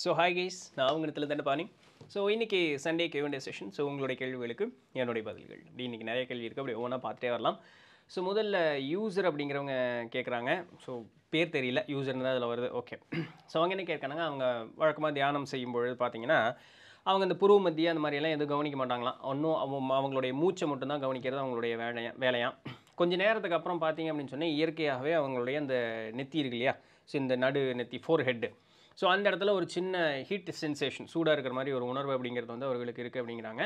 So hi guys நான் அவங்கத்தில் தானே பாணி. ஸோ இன்றைக்கி சண்டே கேவண்டே செஷன் ஸோ உங்களுடைய கேள்விகளுக்கு என்னுடைய பதில்கள். இப்படி இன்றைக்கி நிறைய கேள்வி இருக்குது அப்படி ஒவ்வொன்றா பார்த்துட்டே வரலாம். ஸோ முதல்ல யூசர் அப்படிங்கிறவங்க கேட்குறாங்க ஸோ பேர் தெரியல. யூசர்னு தான் அதில் வருது. ஓகே ஸோ அவங்க என்ன கேட்குறாங்க? அவங்க வழக்கமாக தியானம் செய்யும்பொழுது பார்த்தீங்கன்னா அவங்க அந்த புருவ மத்திய அந்த மாதிரியெல்லாம் எதுவும் கவனிக்க மாட்டாங்களாம். ஒன்றும் அவங்க அவங்களுடைய மூச்சை மட்டும்தான் கவனிக்கிறது அவங்களுடைய வேலையா வேலையாம் கொஞ்ச நேரத்துக்கு அப்புறம் பார்த்தீங்க அப்படின்னு சொன்னால் இயற்கையாகவே அவங்களுடைய அந்த நெத்தி இருக்கு இல்லையா? ஸோ இந்த நடு நெத்தி ஃபோர் ஹெட்டு ஸோ அந்த இடத்துல ஒரு சின்ன ஹீட் சென்சேஷன் சூடாக இருக்கிற மாதிரி ஒரு உணர்வு அப்படிங்கிறது வந்து அவர்களுக்கு இருக்குது அப்படிங்கிறாங்க.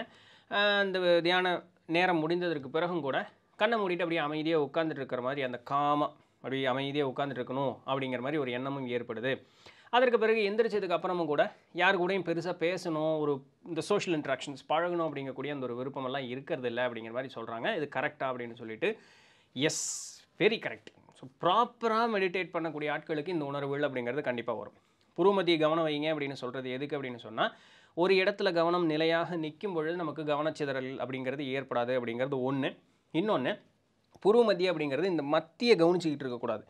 அந்த தியான நேரம் முடிந்ததற்கு பிறகும் கூட கண்ணை மூடிட்டு அப்படியே அமைதியாக உட்காந்துட்டு இருக்கிற மாதிரி அந்த காமாக அப்படியே அமைதியாக உட்காந்துட்டு இருக்கணும் அப்படிங்கிற மாதிரி ஒரு எண்ணமும் ஏற்படுது. அதற்கு பிறகு எந்திரிச்சதுக்கு அப்புறமும் கூட யார் கூடயும் பெருசாக பேசணும் ஒரு இந்த சோஷியல் இன்ட்ராக்ஷன்ஸ் பழகணும் அப்படிங்கக்கூடிய அந்த ஒரு விருப்பமெல்லாம் இருக்கிறது இல்லை அப்படிங்கிற மாதிரி சொல்கிறாங்க இது கரெக்டாக அப்படின்னு சொல்லிட்டு எஸ் வெரி கரெக்ட் ஸோ ப்ராப்பராக மெடிடேட் பண்ணக்கூடிய ஆட்களுக்கு இந்த உணர்வுகள் அப்படிங்கிறது கண்டிப்பாக வரும். குருமதி கவனம் வைங்க அப்படின்னு சொல்கிறது எதுக்கு அப்படின்னு சொன்னால் ஒரு இடத்துல கவனம் நிலையாக நிற்கும் பொழுது நமக்கு கவனச்சிதறல் அப்படிங்கிறது ஏற்படாது அப்படிங்கிறது ஒன்று இன்னொன்று புருவ மத்திய அப்படிங்கிறது இந்த மத்திய கவனிச்சிக்கிட்டு இருக்கக்கூடாது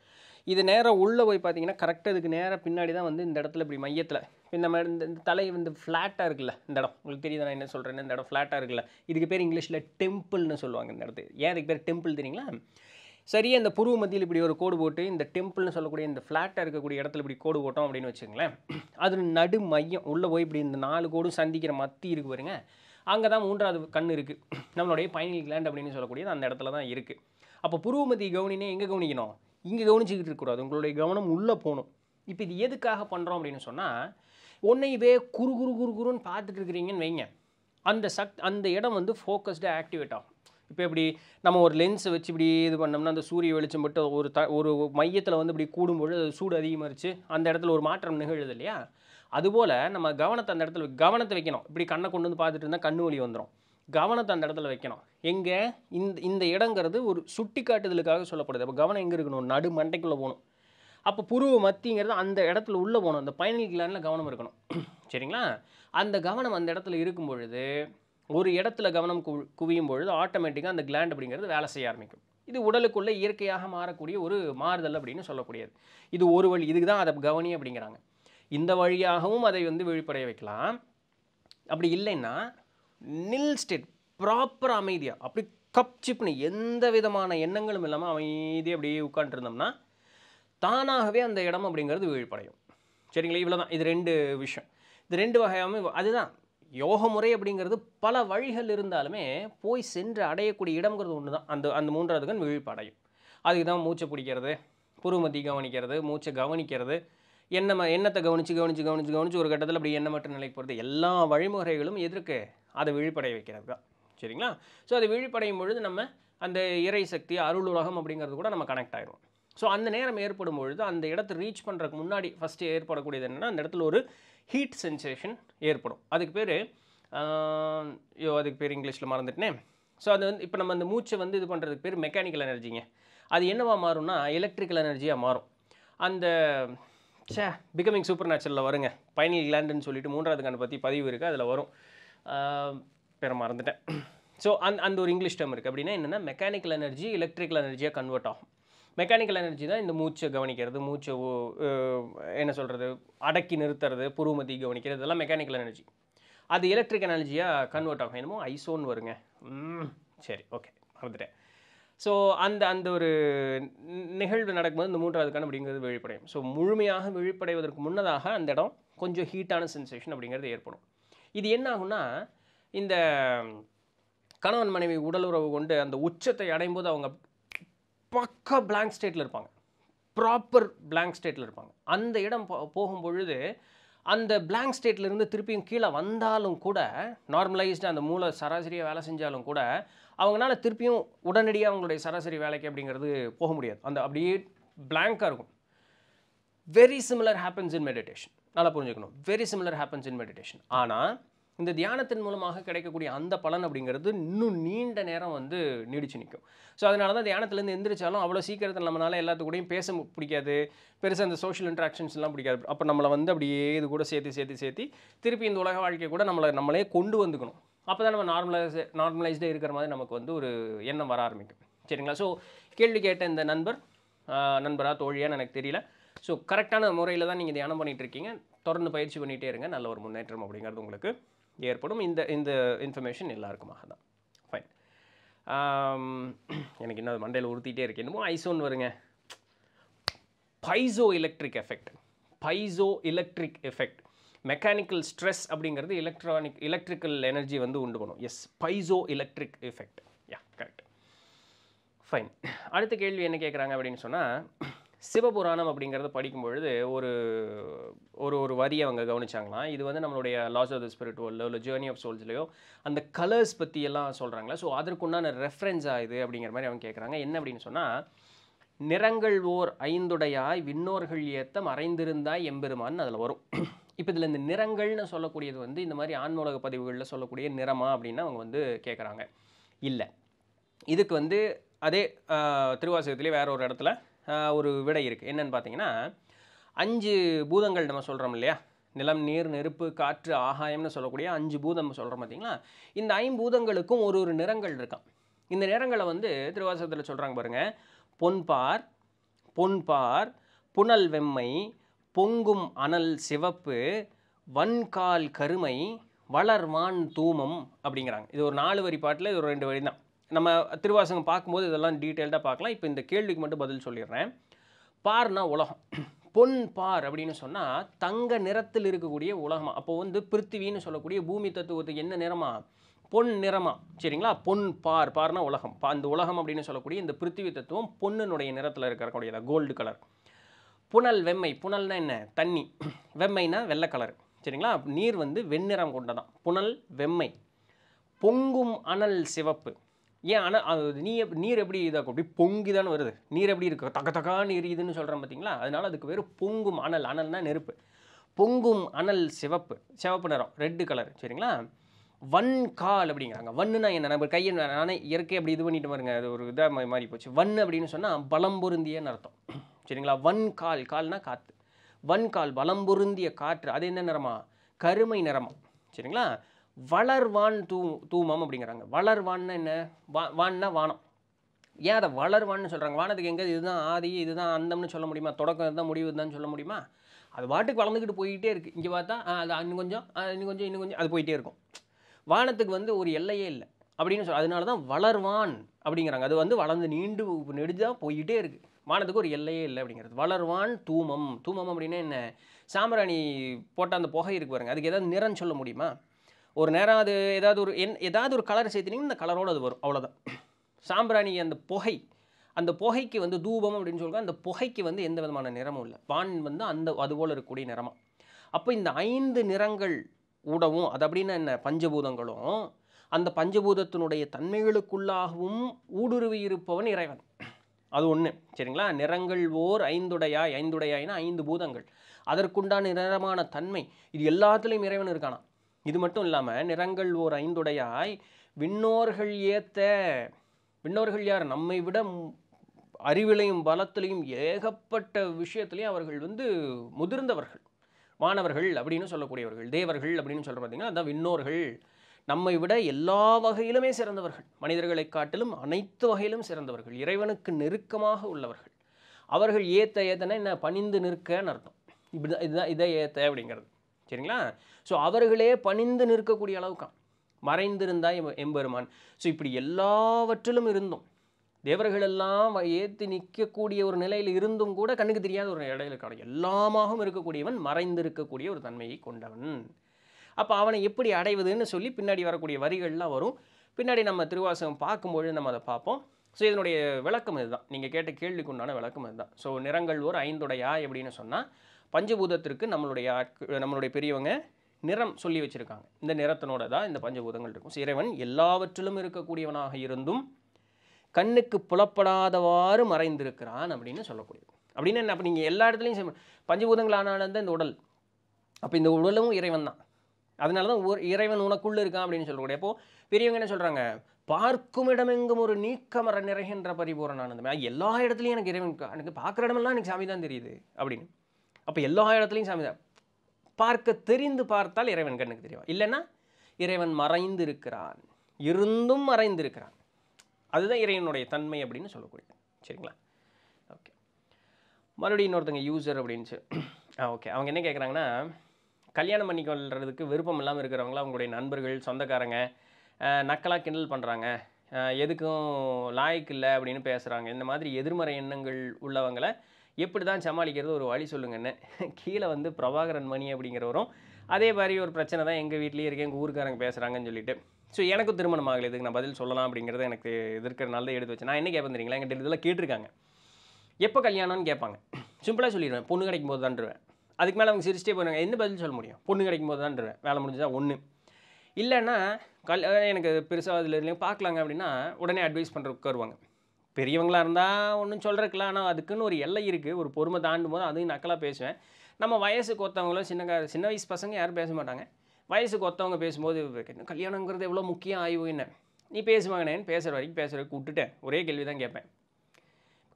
இது நேராக உள்ளே போய் பார்த்தீங்கன்னா கரெக்டாக இதுக்கு நேராக பின்னாடி தான் வந்து இந்த இடத்துல இப்படி மையத்தில் இந்த மாதிரி இந்த இந்த தலை வந்து ஃப்ளாட்டாக இருக்குல்ல இந்த இடம். உங்களுக்கு தெரியுது நான் என்ன சொல்கிறேன்னு இந்த இடம் ஃப்ளாட்டாக இருக்குல்ல. இதுக்கு பேர் இங்கிலீஷில் டெம்பிள்னு சொல்லுவாங்க இந்த இடத்துக்கு ஏன் அதுக்கு பேர் டெம்பிள் தெரியுங்களா? சரியே இந்த புருவ மத்தியில் இப்படி ஒரு கோடு போட்டு இந்த டெம்பிள்னு சொல்லக்கூடிய இந்த ஃப்ளாட்டாக இருக்கக்கூடிய இடத்துல இப்படி கோடு போட்டோம் அப்படின்னு வச்சுங்களேன் அது நடு மையம் உள்ளே போய் இப்படி இந்த நாலு கோடும் சந்திக்கிற மத்தி இருக்கு பாருங்க. அங்கே தான் மூன்றாவது கண் இருக்குது நம்மளுடைய பைனல் கிளாண்ட் அப்படின்னு சொல்லக்கூடியது அந்த இடத்துல தான் இருக்குது அப்போ புருவ மத்திய கவனினே எங்கே கவனிக்கணும்? இங்கே கவனிச்சிக்கிட்டு இருக்கக்கூடாது உங்களுடைய கவனம் உள்ளே போகணும். இப்போ இது எதுக்காக பண்ணுறோம் அப்படின்னு சொன்னால் ஒன்றையவே குறு குறு குறு குருன்னு பார்த்துட்டு இருக்கிறீங்கன்னு வைங்க. அந்த சக் அந்த இடம் வந்து ஃபோக்கஸ்டாக ஆக்டிவேட் ஆகும். இப்போ இப்படி நம்ம ஒரு லென்ஸை வச்சு இப்படி இது பண்ணோம்னா அந்த சூரிய வெளிச்சம் மட்டும் ஒரு த ஒரு மையத்தில் வந்து இப்படி கூடும்பொழுது அது சூடு அதிகமாகிருச்சு அந்த இடத்துல ஒரு மாற்றம் நிகழுது இல்லையா? அதுபோல் நம்ம கவனத்தை அந்த இடத்துல கவனத்தை வைக்கணும். இப்படி கண்ணை கொண்டு வந்து பார்த்துட்டு இருந்தால் கண்ணு வலி வந்துடும் கவனத்தை அந்த இடத்துல வைக்கணும். எங்கே? இந்த இந்த இடங்கிறது ஒரு சுட்டி காட்டுதலுக்காக சொல்லப்படுது. அப்போ கவனம் எங்கே இருக்கணும்? நடு மண்டைக்குள்ளே போகணும். அப்போ புருவ மத்திங்கிறது அந்த இடத்துல உள்ளே போகணும். அந்த பைனல் கவனம் இருக்கணும். சரிங்களா? அந்த கவனம் அந்த இடத்துல இருக்கும் பொழுது ஒரு இடத்துல கவனம் கு குவியும் பொழுது ஆட்டோமேட்டிக்காக அந்த கிளாண்ட் அப்படிங்கிறது வேலை செய்ய ஆரம்பிக்கும். இது உடலுக்குள்ளே இயற்கையாக மாறக்கூடிய ஒரு மாறுதல் அப்படின்னு சொல்லக்கூடியது. இது ஒரு வழி இதுக்கு தான் அதை கவனி அப்படிங்கிறாங்க. இந்த வழியாகவும் அதை வந்து விழிப்படைய வைக்கலாம். அப்படி இல்லைன்னா நில் ஸ்டேட் ப்ராப்பர் அமைதியாக அப்படி கப் சிப்னு எந்த விதமான எண்ணங்களும் இல்லாமல் அமைதியாக அப்படியே உட்காந்துருந்தோம்னா தானாகவே அந்த இடம் அப்படிங்கிறது விழிப்படையும். சரிங்களா? இவ்வளோ தான் இது ரெண்டு விஷயம். இது ரெண்டு வகையாகவும் அதுதான் யோக முறை அப்படிங்கிறது பல வழிகள் இருந்தாலுமே போய் சென்று அடையக்கூடிய இடம்ங்கிறது ஒன்று தான். அந்த அந்த மூன்றாவது கண் விழிப்படையும். அதுக்கு தான் மூச்சை பிடிக்கிறது புருமதி கவனிக்கிறது மூச்சை கவனிக்கிறது என்ன எண்ணத்தை கவனித்து கவனித்து கவனித்து கவனித்து ஒரு கட்டத்தில் அப்படி எண்ணமற்ற நிலைக்கு போகிறது எல்லா வழிமுறைகளும் எதிர்க்கு அதை விழிப்படைய வைக்கிறது தான். சரிங்களா? ஸோ அது விழிப்படையும் பொழுது நம்ம அந்த இறை சக்தி அருள் உலகம் அப்படிங்கிறது கூட நம்ம கனெக்ட் ஆகிடும் ஸோ அந்த நேரம் ஏற்படும் பொழுது அந்த இடத்த ரீச் பண்ணுறதுக்கு முன்னாடி ஃபஸ்ட்டு ஏற்படக்கூடியது என்னென்னா அந்த இடத்துல ஒரு ஹீட் சென்சேஷன் ஏற்படும். அதுக்கு பேர் ஐயோ அதுக்கு பேர் இங்கிலீஷில் மறந்துட்டேன். ஸோ அது வந்து இப்போ நம்ம அந்த மூச்சை வந்து இது பண்ணுறதுக்கு பேர் மெக்கானிக்கல் எனர்ஜிங்க அது என்னவா மாறும்னா எலக்ட்ரிக்கல் எனர்ஜியாக மாறும். அந்த சே பிகமிங் சூப்பர் நேச்சுரலில் வருங்க. பைனல் கிளாண்டுன்னு சொல்லிட்டு மூன்றாவது கண்ணை பற்றி பதிவு இருக்குது அதில் வரும். பேரை மறந்துட்டேன். ஸோ அந்த அந்த ஒரு இங்கிலீஷ் டேம் இருக்குது அப்படின்னா என்னென்னா மெக்கானிக்கல் எனர்ஜி எலக்ட்ரிக்கல் எனர்ஜியாக கன்வெர்ட் ஆகும். மெக்கானிக்கல் எனர்ஜி தான் இந்த மூச்சை கவனிக்கிறது மூச்சை ஓ- என்ன சொல்கிறது அடக்கி நிறுத்துறது புருமதி கவனிக்கிறது இதெல்லாம் மெக்கானிக்கல் எனர்ஜி அது எலக்ட்ரிக் எனர்ஜியாக கன்வெர்ட் ஆகும். என்னமோ ஐசோன் வருங்க. ம், சரி ஓகே மறந்துட்டேன். ஸோ அந்த அந்த ஒரு நிகழ்வு நடக்கும்போது இந்த மூன்றாவது கண் அப்படிங்கிறது விழிப்படையும். ஸோ முழுமையாக விழிப்படைவதற்கு முன்னதாக அந்த இடம் கொஞ்சம் ஹீட்டான சென்சேஷன் அப்படிங்கிறது ஏற்படும். இது என்ன ஆகும்னா இந்த கணவன் மனைவி உடலுறவு கொண்டு அந்த உச்சத்தை அடையும் போது அவங்க பக்கா பிளாங்க் ஸ்டேட்டில் இருப்பாங்க. ப்ராப்பர் பிளாங்க் ஸ்டேட்டில் இருப்பாங்க. அந்த இடம் போ- போகும் பொழுது அந்த பிளாங்க் ஸ்டேட்லேருந்து திருப்பியும் கீழே வந்தாலும் கூட நார்மலைஸ்டு அந்த மூளை சராசரியாக வேலை செஞ்சாலும் கூட அவங்களால திருப்பியும் உடனடியாக அவங்களுடைய சராசரி வேலைக்கு அப்படிங்கிறது போக முடியாது. அந்த அப்படியே பிளாங்காக இருக்கும். Very similar happens in meditation நல்லா புரிஞ்சுக்கணும். Very similar happens in meditation ஆனால் இந்த தியானத்தின் மூலமாக கிடைக்கக்கூடிய அந்த பலன் அப்படிங்கிறது இன்னும் நீண்ட நேரம் வந்து நீடிச்சு நிற்கும் ஸோ அதனால தான் தியானத்துலேருந்து எந்திரிச்சாலும் அவ்வளோ சீக்கிரத்தில் நம்மளால் எல்லாத்து கூடயும் பேச பிடிக்காது. பெருசாக அந்த சோஷியல் இன்ட்ராக்ஷன்ஸ்லாம் பிடிக்காது. அப்போ நம்மளை வந்து அப்படியே இது கூட சேர்த்து சேர்த்து சேர்த்து திருப்பி இந்த உலக வாழ்க்கையை கூட நம்மளை நம்மளே கொண்டு வந்துக்கணும். அப்போ தான் நம்ம நார்மலைஸ் நார்மலைஸ்டாக இருக்கிற மாதிரி நமக்கு வந்து ஒரு எண்ணம் வர ஆரம்பிக்கும். சரிங்களா? ஸோ கேள்வி கேட்ட இந்த நண்பர் நண்பராக தோழியான்னு எனக்கு தெரியல. ஸோ கரெக்டான முறையில் தான் நீங்கள் தியானம் பண்ணிகிட்ருக்கீங்க இருக்கீங்க. தொடர்ந்து பயிற்சி பண்ணிகிட்டே இருங்க. நல்ல ஒரு முன்னேற்றம் அப்படிங்கிறது உங்களுக்கு ஏற்படும். இந்த இந்த இன்ஃபர்மேஷன் எல்லாருக்குமாக தான். ஃபைன் எனக்கு இன்னும் மண்டையில் உறுத்திட்டே இருக்கு. என்னமோ ஐசோன் வருங்க. Piezo electric effect. Piezo electric effect. Mechanical stress அப்படிங்கிறது எலக்ட்ரானிக் எலக்ட்ரிக்கல் எனர்ஜி வந்து உண்டு பண்ணும். Yes piezo electric effect. Yeah correct fine அடுத்த கேள்வி என்ன கேட்குறாங்க அப்படின்னு சொன்னால் சிவபுராணம் அப்படிங்கிறத படிக்கும் பொழுது ஒரு ஒரு ஒரு வரியை அவங்க கவனிச்சாங்களாம். இது வந்து நம்மளுடைய லாஸ் ஆஃப் த ஸ்பிரிட்வல்லோ இல்லை ஜேர்னி ஆஃப் சோல்ஸ்லையோ அந்த கலர்ஸ் பற்றி எல்லாம் சொல்கிறாங்களா ஸோ அதற்குண்டான ரெஃபரன்ஸ் ஆகுது அப்படிங்கிற மாதிரி அவங்க கேட்குறாங்க என்ன அப்படின்னு சொன்னால் நிறங்கள் ஓர் ஐந்துடையாய் விண்ணோர்கள் ஏத்தம் மறைந்திருந்தாய் எம்பெருமான்னு அதில் வரும். இப்போ இதில் இந்த நிறங்கள்னு சொல்லக்கூடியது வந்து இந்த மாதிரி ஆன்மூலக பதிவுகளில் சொல்லக்கூடிய நிறமா அப்படின்னு அவங்க வந்து கேட்குறாங்க இல்லை. இதுக்கு வந்து அதே ஆஹ், திருவாசகத்திலே வேற ஒரு இடத்துல ஒரு விடை இருக்குது என்னென்னு பார்த்தீங்கன்னா அஞ்சு பூதங்கள் நம்ம சொல்கிறோம் இல்லையா? நிலம் நீர் நெருப்பு காற்று ஆகாயம்னு சொல்லக்கூடிய அஞ்சு பூதம் சொல்கிறோம் பார்த்தீங்களா இந்த ஐம்பூதங்களுக்கும் ஒரு ஒரு நிறங்கள் இருக்கான் இந்த நிறங்களை வந்து திருவாசகத்தில் சொல்கிறாங்க பாருங்கள் பொன்பார் பொன்பார் புனல் வெம்மை பொங்கும் அனல் சிவப்பு வன்கால் கருமை வளர்வான் தூமம் அப்படிங்கிறாங்க. இது ஒரு நாலு வரி பாட்டில் இது ஒரு ரெண்டு வரி தான் நம்ம திருவாசகம் பார்க்கும்போது இதெல்லாம் டீட்டெயில்டாக பார்க்கலாம். இப்போ இந்த கேள்விக்கு மட்டும் பதில் சொல்லிடுறேன். பார்னா உலகம். பொன் பார் அப்படின்னு சொன்னால் தங்க நிறத்தில் இருக்கக்கூடிய உலகம்? அப்போ வந்து பிருத்திவின்னு சொல்லக்கூடிய பூமி தத்துவத்துக்கு என்ன நிறமா? பொன் நிறமா. சரிங்களா? பொன் பார். பார்னா உலகம். அந்த உலகம் அப்படின்னு சொல்லக்கூடிய இந்த பிருத்திவி தத்துவம் பொண்ணுனுடைய நிறத்தில் இருக்கக்கூடியதா? Gold colour. புனல் வெம்மை. புனல்னா என்ன? தண்ணி. வெம்மைனா வெள்ளை கலர். சரிங்களா? நீர் வந்து வெண்ணிறம் கொண்டதான் புனல் வெம்மை. பொங்கும் அனல் சிவப்பு. ஏன் ஆனால் அது நீ நீர் எப்படி இதாக அப்படி பொங்கி தானே வருது. நீர் எப்படி இருக்கு? தக்க தக்கா நீர் இதுன்னு சொல்கிறேன் பார்த்தீங்களா அதனால அதுக்கு வேறு பொங்கும் அனல். அனல்னா நெருப்பு. பொங்கும் அனல் சிவப்பு. சிவப்பு நிறம். ரெட்டு கலர் சரிங்களா? வன் கால் அப்படிங்கிறாங்க. வன்னுனா என்ன? நம்ம கையை நானே இயற்கை அப்படி இது பண்ணிட்டு பாருங்க. அது ஒரு இதாக மாறி போச்சு. வன் அப்படின்னு சொன்னால் பலம் பொருந்தியன்னு அர்த்தம். சரிங்களா? வன் கால். கால்னா காற்று வன் கால். பலம் பொருந்திய காற்று. அது என்ன நிறமா? கருமை நிறமா. சரிங்களா? வளர்வான் தூ தூமம் அப்படிங்கிறாங்க. வளர்வான்னு என்ன? வா வான்னா வானம். ஏன் அதை வளர்வான்னு சொல்கிறாங்க வானத்துக்கு எங்கே இதுதான் ஆதி இதுதான் அந்தம்னு சொல்ல முடியுமா? தொடக்கம் இதுதான் முடிவு இதுதான் சொல்ல முடியுமா? அது பாட்டுக்கு வளர்ந்துக்கிட்டு போயிட்டே இருக்குது இங்கே பார்த்தா அது இன்னும் கொஞ்சம் இன்னும் கொஞ்சம் இன்னும் கொஞ்சம் அது போயிட்டே இருக்கும். வானத்துக்கு வந்து ஒரு எல்லையே இல்லை. அப்படின்னு சொல்ல அதனால தான் வளர்வான் அப்படிங்கிறாங்க. அது வந்து வளர்ந்து நீண்டு நெடுதாக போயிட்டே இருக்குது வானத்துக்கு ஒரு எல்லையே இல்லை அப்படிங்கிறது. வளர்வான் தூமம். தூமம் அப்படின்னா என்ன? சாம்பிராணி போட்ட அந்த புகை இருக்கு பாருங்க. அதுக்கு ஏதாவது நிறம் சொல்ல முடியுமா? ஒரு நேரம் அது ஏதாவது ஒரு என் ஏதாவது ஒரு கலர் சேர்த்தினீங்கன்னா இந்த கலரோடு அது வரும். அவ்வளோதான் சாம்பிராணி அந்த புகை அந்த புகைக்கு வந்து தூபம் அப்படின்னு சொல்லுவாங்க. அந்த புகைக்கு வந்து எந்த விதமான நிறமும் இல்லை. வான் வந்து அந்த அதுபோல் இருக்கக்கூடிய நிறமா. அப்போ இந்த ஐந்து நிறங்கள் ஊடவும் அது அப்படின்னா என்ன? பஞ்சபூதங்களும் அந்த பஞ்சபூதத்தினுடைய தன்மைகளுக்குள்ளாகவும் ஊடுருவி இருப்பவன் இறைவன். அது ஒன்று சரிங்களா? நிறங்கள் ஓர் ஐந்துடையாய் ஐந்துடையாய்னா ஐந்து பூதங்கள். அதற்குண்டான நிறமான தன்மை. இது எல்லாத்துலேயும் இறைவன் இருக்கானா இது மட்டும் இல்லாமல் நிறங்கள் ஓர் ஐந்துடையாய் விண்ணோர்கள் ஏத்த விண்ணோர்கள் யார்? நம்மை விட அறிவிலையும் பலத்திலையும் ஏகப்பட்ட விஷயத்திலையும் அவர்கள் வந்து முதிர்ந்தவர்கள். மாணவர்கள் அப்படின்னு சொல்லக்கூடியவர்கள் தேவர்கள் அப்படின்னு சொல்கிற பார்த்தீங்கன்னா அதான் விண்ணோர்கள். நம்மை விட எல்லா வகையிலுமே சிறந்தவர்கள். மனிதர்களை காட்டிலும் அனைத்து வகையிலும் சிறந்தவர்கள். இறைவனுக்கு நெருக்கமாக உள்ளவர்கள். அவர்கள் ஏத்த ஏத்தனா என்ன? பணிந்து நிற்கன்னு அர்த்தம். இப்படி தான் இதுதான் இதை ஏத்த அப்படிங்கிறது. சரிங்களா? ஸோ அவர்களே பணிந்து நிற்கக்கூடிய அளவுக்கான் மறைந்திருந்தா எம் எம்பெருமான். ஸோ இப்படி எல்லாவற்றிலும் இருந்தும் தேவர்களெல்லாம் ஏற்றி நிற்கக்கூடிய ஒரு நிலையில் இருந்தும் கூட கண்ணுக்கு தெரியாத ஒரு இடையில இருக்கான எல்லாமாகவும் இருக்கக்கூடியவன் மறைந்திருக்கக்கூடிய ஒரு தன்மையை கொண்டவன். அப்போ அவனை எப்படி அடைவதுன்னு சொல்லி பின்னாடி வரக்கூடிய வரிகள்லாம் வரும். பின்னாடி நம்ம திருவாசகம் பார்க்கும்பொழுது நம்ம அதை பார்ப்போம். ஸோ இதனுடைய விளக்கம் இதுதான். நீங்கள் கேட்ட கேள்விக்கு உண்டான விளக்கம் இதுதான். ஸோ நிறங்கள் ஒரு ஐந்துடையா? எப்படின்னு சொன்னால் பஞ்சபூதத்திற்கு நம்மளுடைய நம்மளுடைய பெரியவங்க நிறம் சொல்லி வச்சுருக்காங்க. இந்த நிறத்தினோட தான் இந்த பஞ்சபூதங்கள் இருக்கும். இறைவன் எல்லாவற்றிலும் இருக்கக்கூடியவனாக இருந்தும் கண்ணுக்கு புலப்படாதவாறு மறைந்திருக்கிறான் அப்படின்னு சொல்லக்கூடியது. அப்படின்னு என்ன அப்போ நீங்கள் எல்லா இடத்துலையும் செம்ம- பஞ்சபூதங்கள் ஆனாலும் தான் இந்த உடல். அப்போ இந்த உடலும் இறைவன் தான். அதனால தான் ஒரு இறைவன் உனக்குள்ளே இருக்கான் அப்படின்னு சொல்லக்கூடிய அப்போது பெரியவங்க என்ன சொல்கிறாங்க பார்க்கும் இடமெங்கும் ஒரு நீக்கமர நிறைகின்ற பரிபூரணானந்தமே. எல்லா இடத்துலையும் எனக்கு இறைவன் எனக்கு பார்க்குற இடமெல்லாம் எனக்கு சாமி தான் தெரியுது அப்படின்னு. அப்போ எல்லா இடத்துலையும் சாமி தான். பார்க்க தெரிந்து பார்த்தால் இறைவன் கண்ணுக்கு தெரியும் இல்லைன்னா இறைவன் மறைந்து இருக்கிறான் இருந்தும் மறைந்து இருக்கிறான் அதுதான் இறைவனுடைய தன்மை அப்படின்னு சொல்லக்கூடியது. சரிங்களா? ஓகே. மறுபடியும் இன்னொருத்தங்க யூசர் அப்படின்னு ஆ ஓகே. அவங்க என்ன கேட்குறாங்கன்னா கல்யாணம் பண்ணிக்கொள்றதுக்கு விருப்பம் இல்லாமல் இருக்கிறவங்கள அவங்களுடைய நண்பர்கள் சொந்தக்காரங்க நக்கலாக கிண்டல் பண்ணுறாங்க எதுக்கும் லாய்க்கு இல்லை அப்படின்னு பேசுகிறாங்க இந்த மாதிரி எதிர்மறை எண்ணங்கள் உள்ளவங்களை எப்படி தான் சமாளிக்கிறது ஒரு வழி சொல்லுங்கன்னு கீழே வந்து பிரபாகரன் மணி அப்படிங்கிறவரும் அதே மாதிரி ஒரு பிரச்சனை தான் எங்கள் வீட்லேயே இருக்கேன் எங்கள் ஊருக்காரங்க பேசுகிறாங்கன்னு சொல்லிட்டு. ஸோ எனக்கும் திருமணம் ஆகலை இதுக்கு நான் பதில் சொல்லலாம் அப்படிங்கிறத எனக்கு எதிர்க்கிறனால தான் எடுத்து வச்சேன். நான் என்ன கேட்பேன் தெரியுங்களா? எங்கிட்ட இதெல்லாம் கேட்டிருக்காங்க. எப்போ கல்யாணம்னு கேட்பாங்க. சிம்பிளாக சொல்லிடுவேன். பொண்ணு கிடைக்கும் போது தான்ருவேன். அதுக்கு மேலே அவங்க சிரிச்சிட்டே போனாங்க என்ன பதில் சொல்ல முடியும்? பொண்ணு கிடைக்கும் போது தான்ருவேன். வேலை முடிஞ்சால் ஒன்று இல்லைன்னா கல் எனக்கு பெருசாக அதில் இல்லைங்க பார்க்கலாங்க அப்படின்னா உடனே அட்வைஸ் பண்ணுறதுக்கு வருவாங்க பெரியவங்களாக இருந்தால் ஒன்றும் சொல்கிறக்கலாம் ஆனால் அதுக்குன்னு ஒரு எல்லை இருக்குது ஒரு பொறுமை தாண்டும் போது அதையும் நக்கலாக பேசுவேன். நம்ம வயசுக்கு ஒத்தவங்களும் சின்ன சின்ன வயசு பசங்க யாரும் பேச மாட்டாங்க. வயசுக்கு ஒத்தவங்க பேசும்போது கல்யாணங்கிறது எவ்வளோ முக்கியம் ஆய்வு என்ன? நீ பேசுவாங்கண்ணேன்னு பேசுகிற வரைக்கும் பேசுகிறதுக்கு விட்டுட்டேன் ஒரே கேள்வி தான் கேட்பேன்.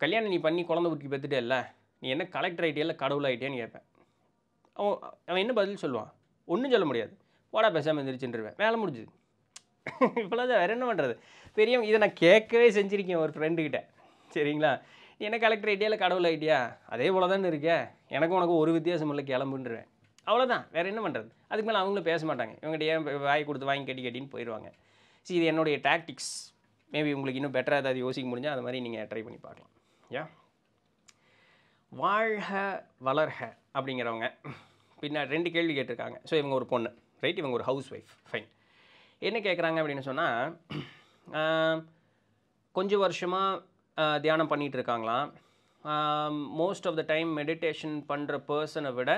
கல்யாணம் நீ பண்ணி குழந்தை குட்டி பெற்றுட்டே இல்லை? நீ என்ன கலெக்டர் ஆகிட்டியா இல்லை கடவுள் ஆகிட்டியான்னு கேட்பேன். அவன் அவன் என்ன பதில் சொல்லுவான்? ஒன்றும் சொல்ல முடியாது. போடா பேசாமல் எந்திரிச்சுருவேன் வேலை முடிஞ்சுது. இப்போலாம் வேறு என்ன பண்ணுறது பெரியவங்க இதை நான் கேட்கவே செஞ்சுருக்கேன் ஒரு ஃப்ரெண்டுக்கிட்ட சரிங்களா? என்ன கலெக்டர் ஐடியா இல்லை கடவுள் ஐடியா அதே போல தானே இருக்கே. எனக்கும் உனக்கு ஒரு வித்தியாசம் இல்லை கிளம்புன்றேன் அவ்வளோதான் வேறு என்ன பண்ணுறது அதுக்கு மேலே அவங்களும் பேச மாட்டாங்க. இவங்ககிட்ட ஏன் வாய் கொடுத்து வாங்கி கட்டி கட்டின்னு போயிடுவாங்க சரி இது என்னுடைய டாக்டிக்ஸ் மேபி உங்களுக்கு இன்னும் பெட்டராக ஏதாவது யோசிக்க முடிஞ்சால் அது மாதிரி நீங்கள் ட்ரை பண்ணி பார்க்கலாம். யா வாழ்க வளர்க அப்படிங்கிறவங்க. பின்ன ரெண்டு கேள்வி கேட்டிருக்காங்க. ஸோ இவங்க ஒரு பொண்ணு. ரைட் இவங்க ஒரு ஹவுஸ் ஒய்ஃப் ஃபைன் என்ன கேட்குறாங்க அப்படின்னு சொன்னால் கொஞ்சம் வருஷமாக தியானம் பண்ணிகிட்டு இருக்காங்களாம் most of the time meditation பண்ணுற பர்சனை விட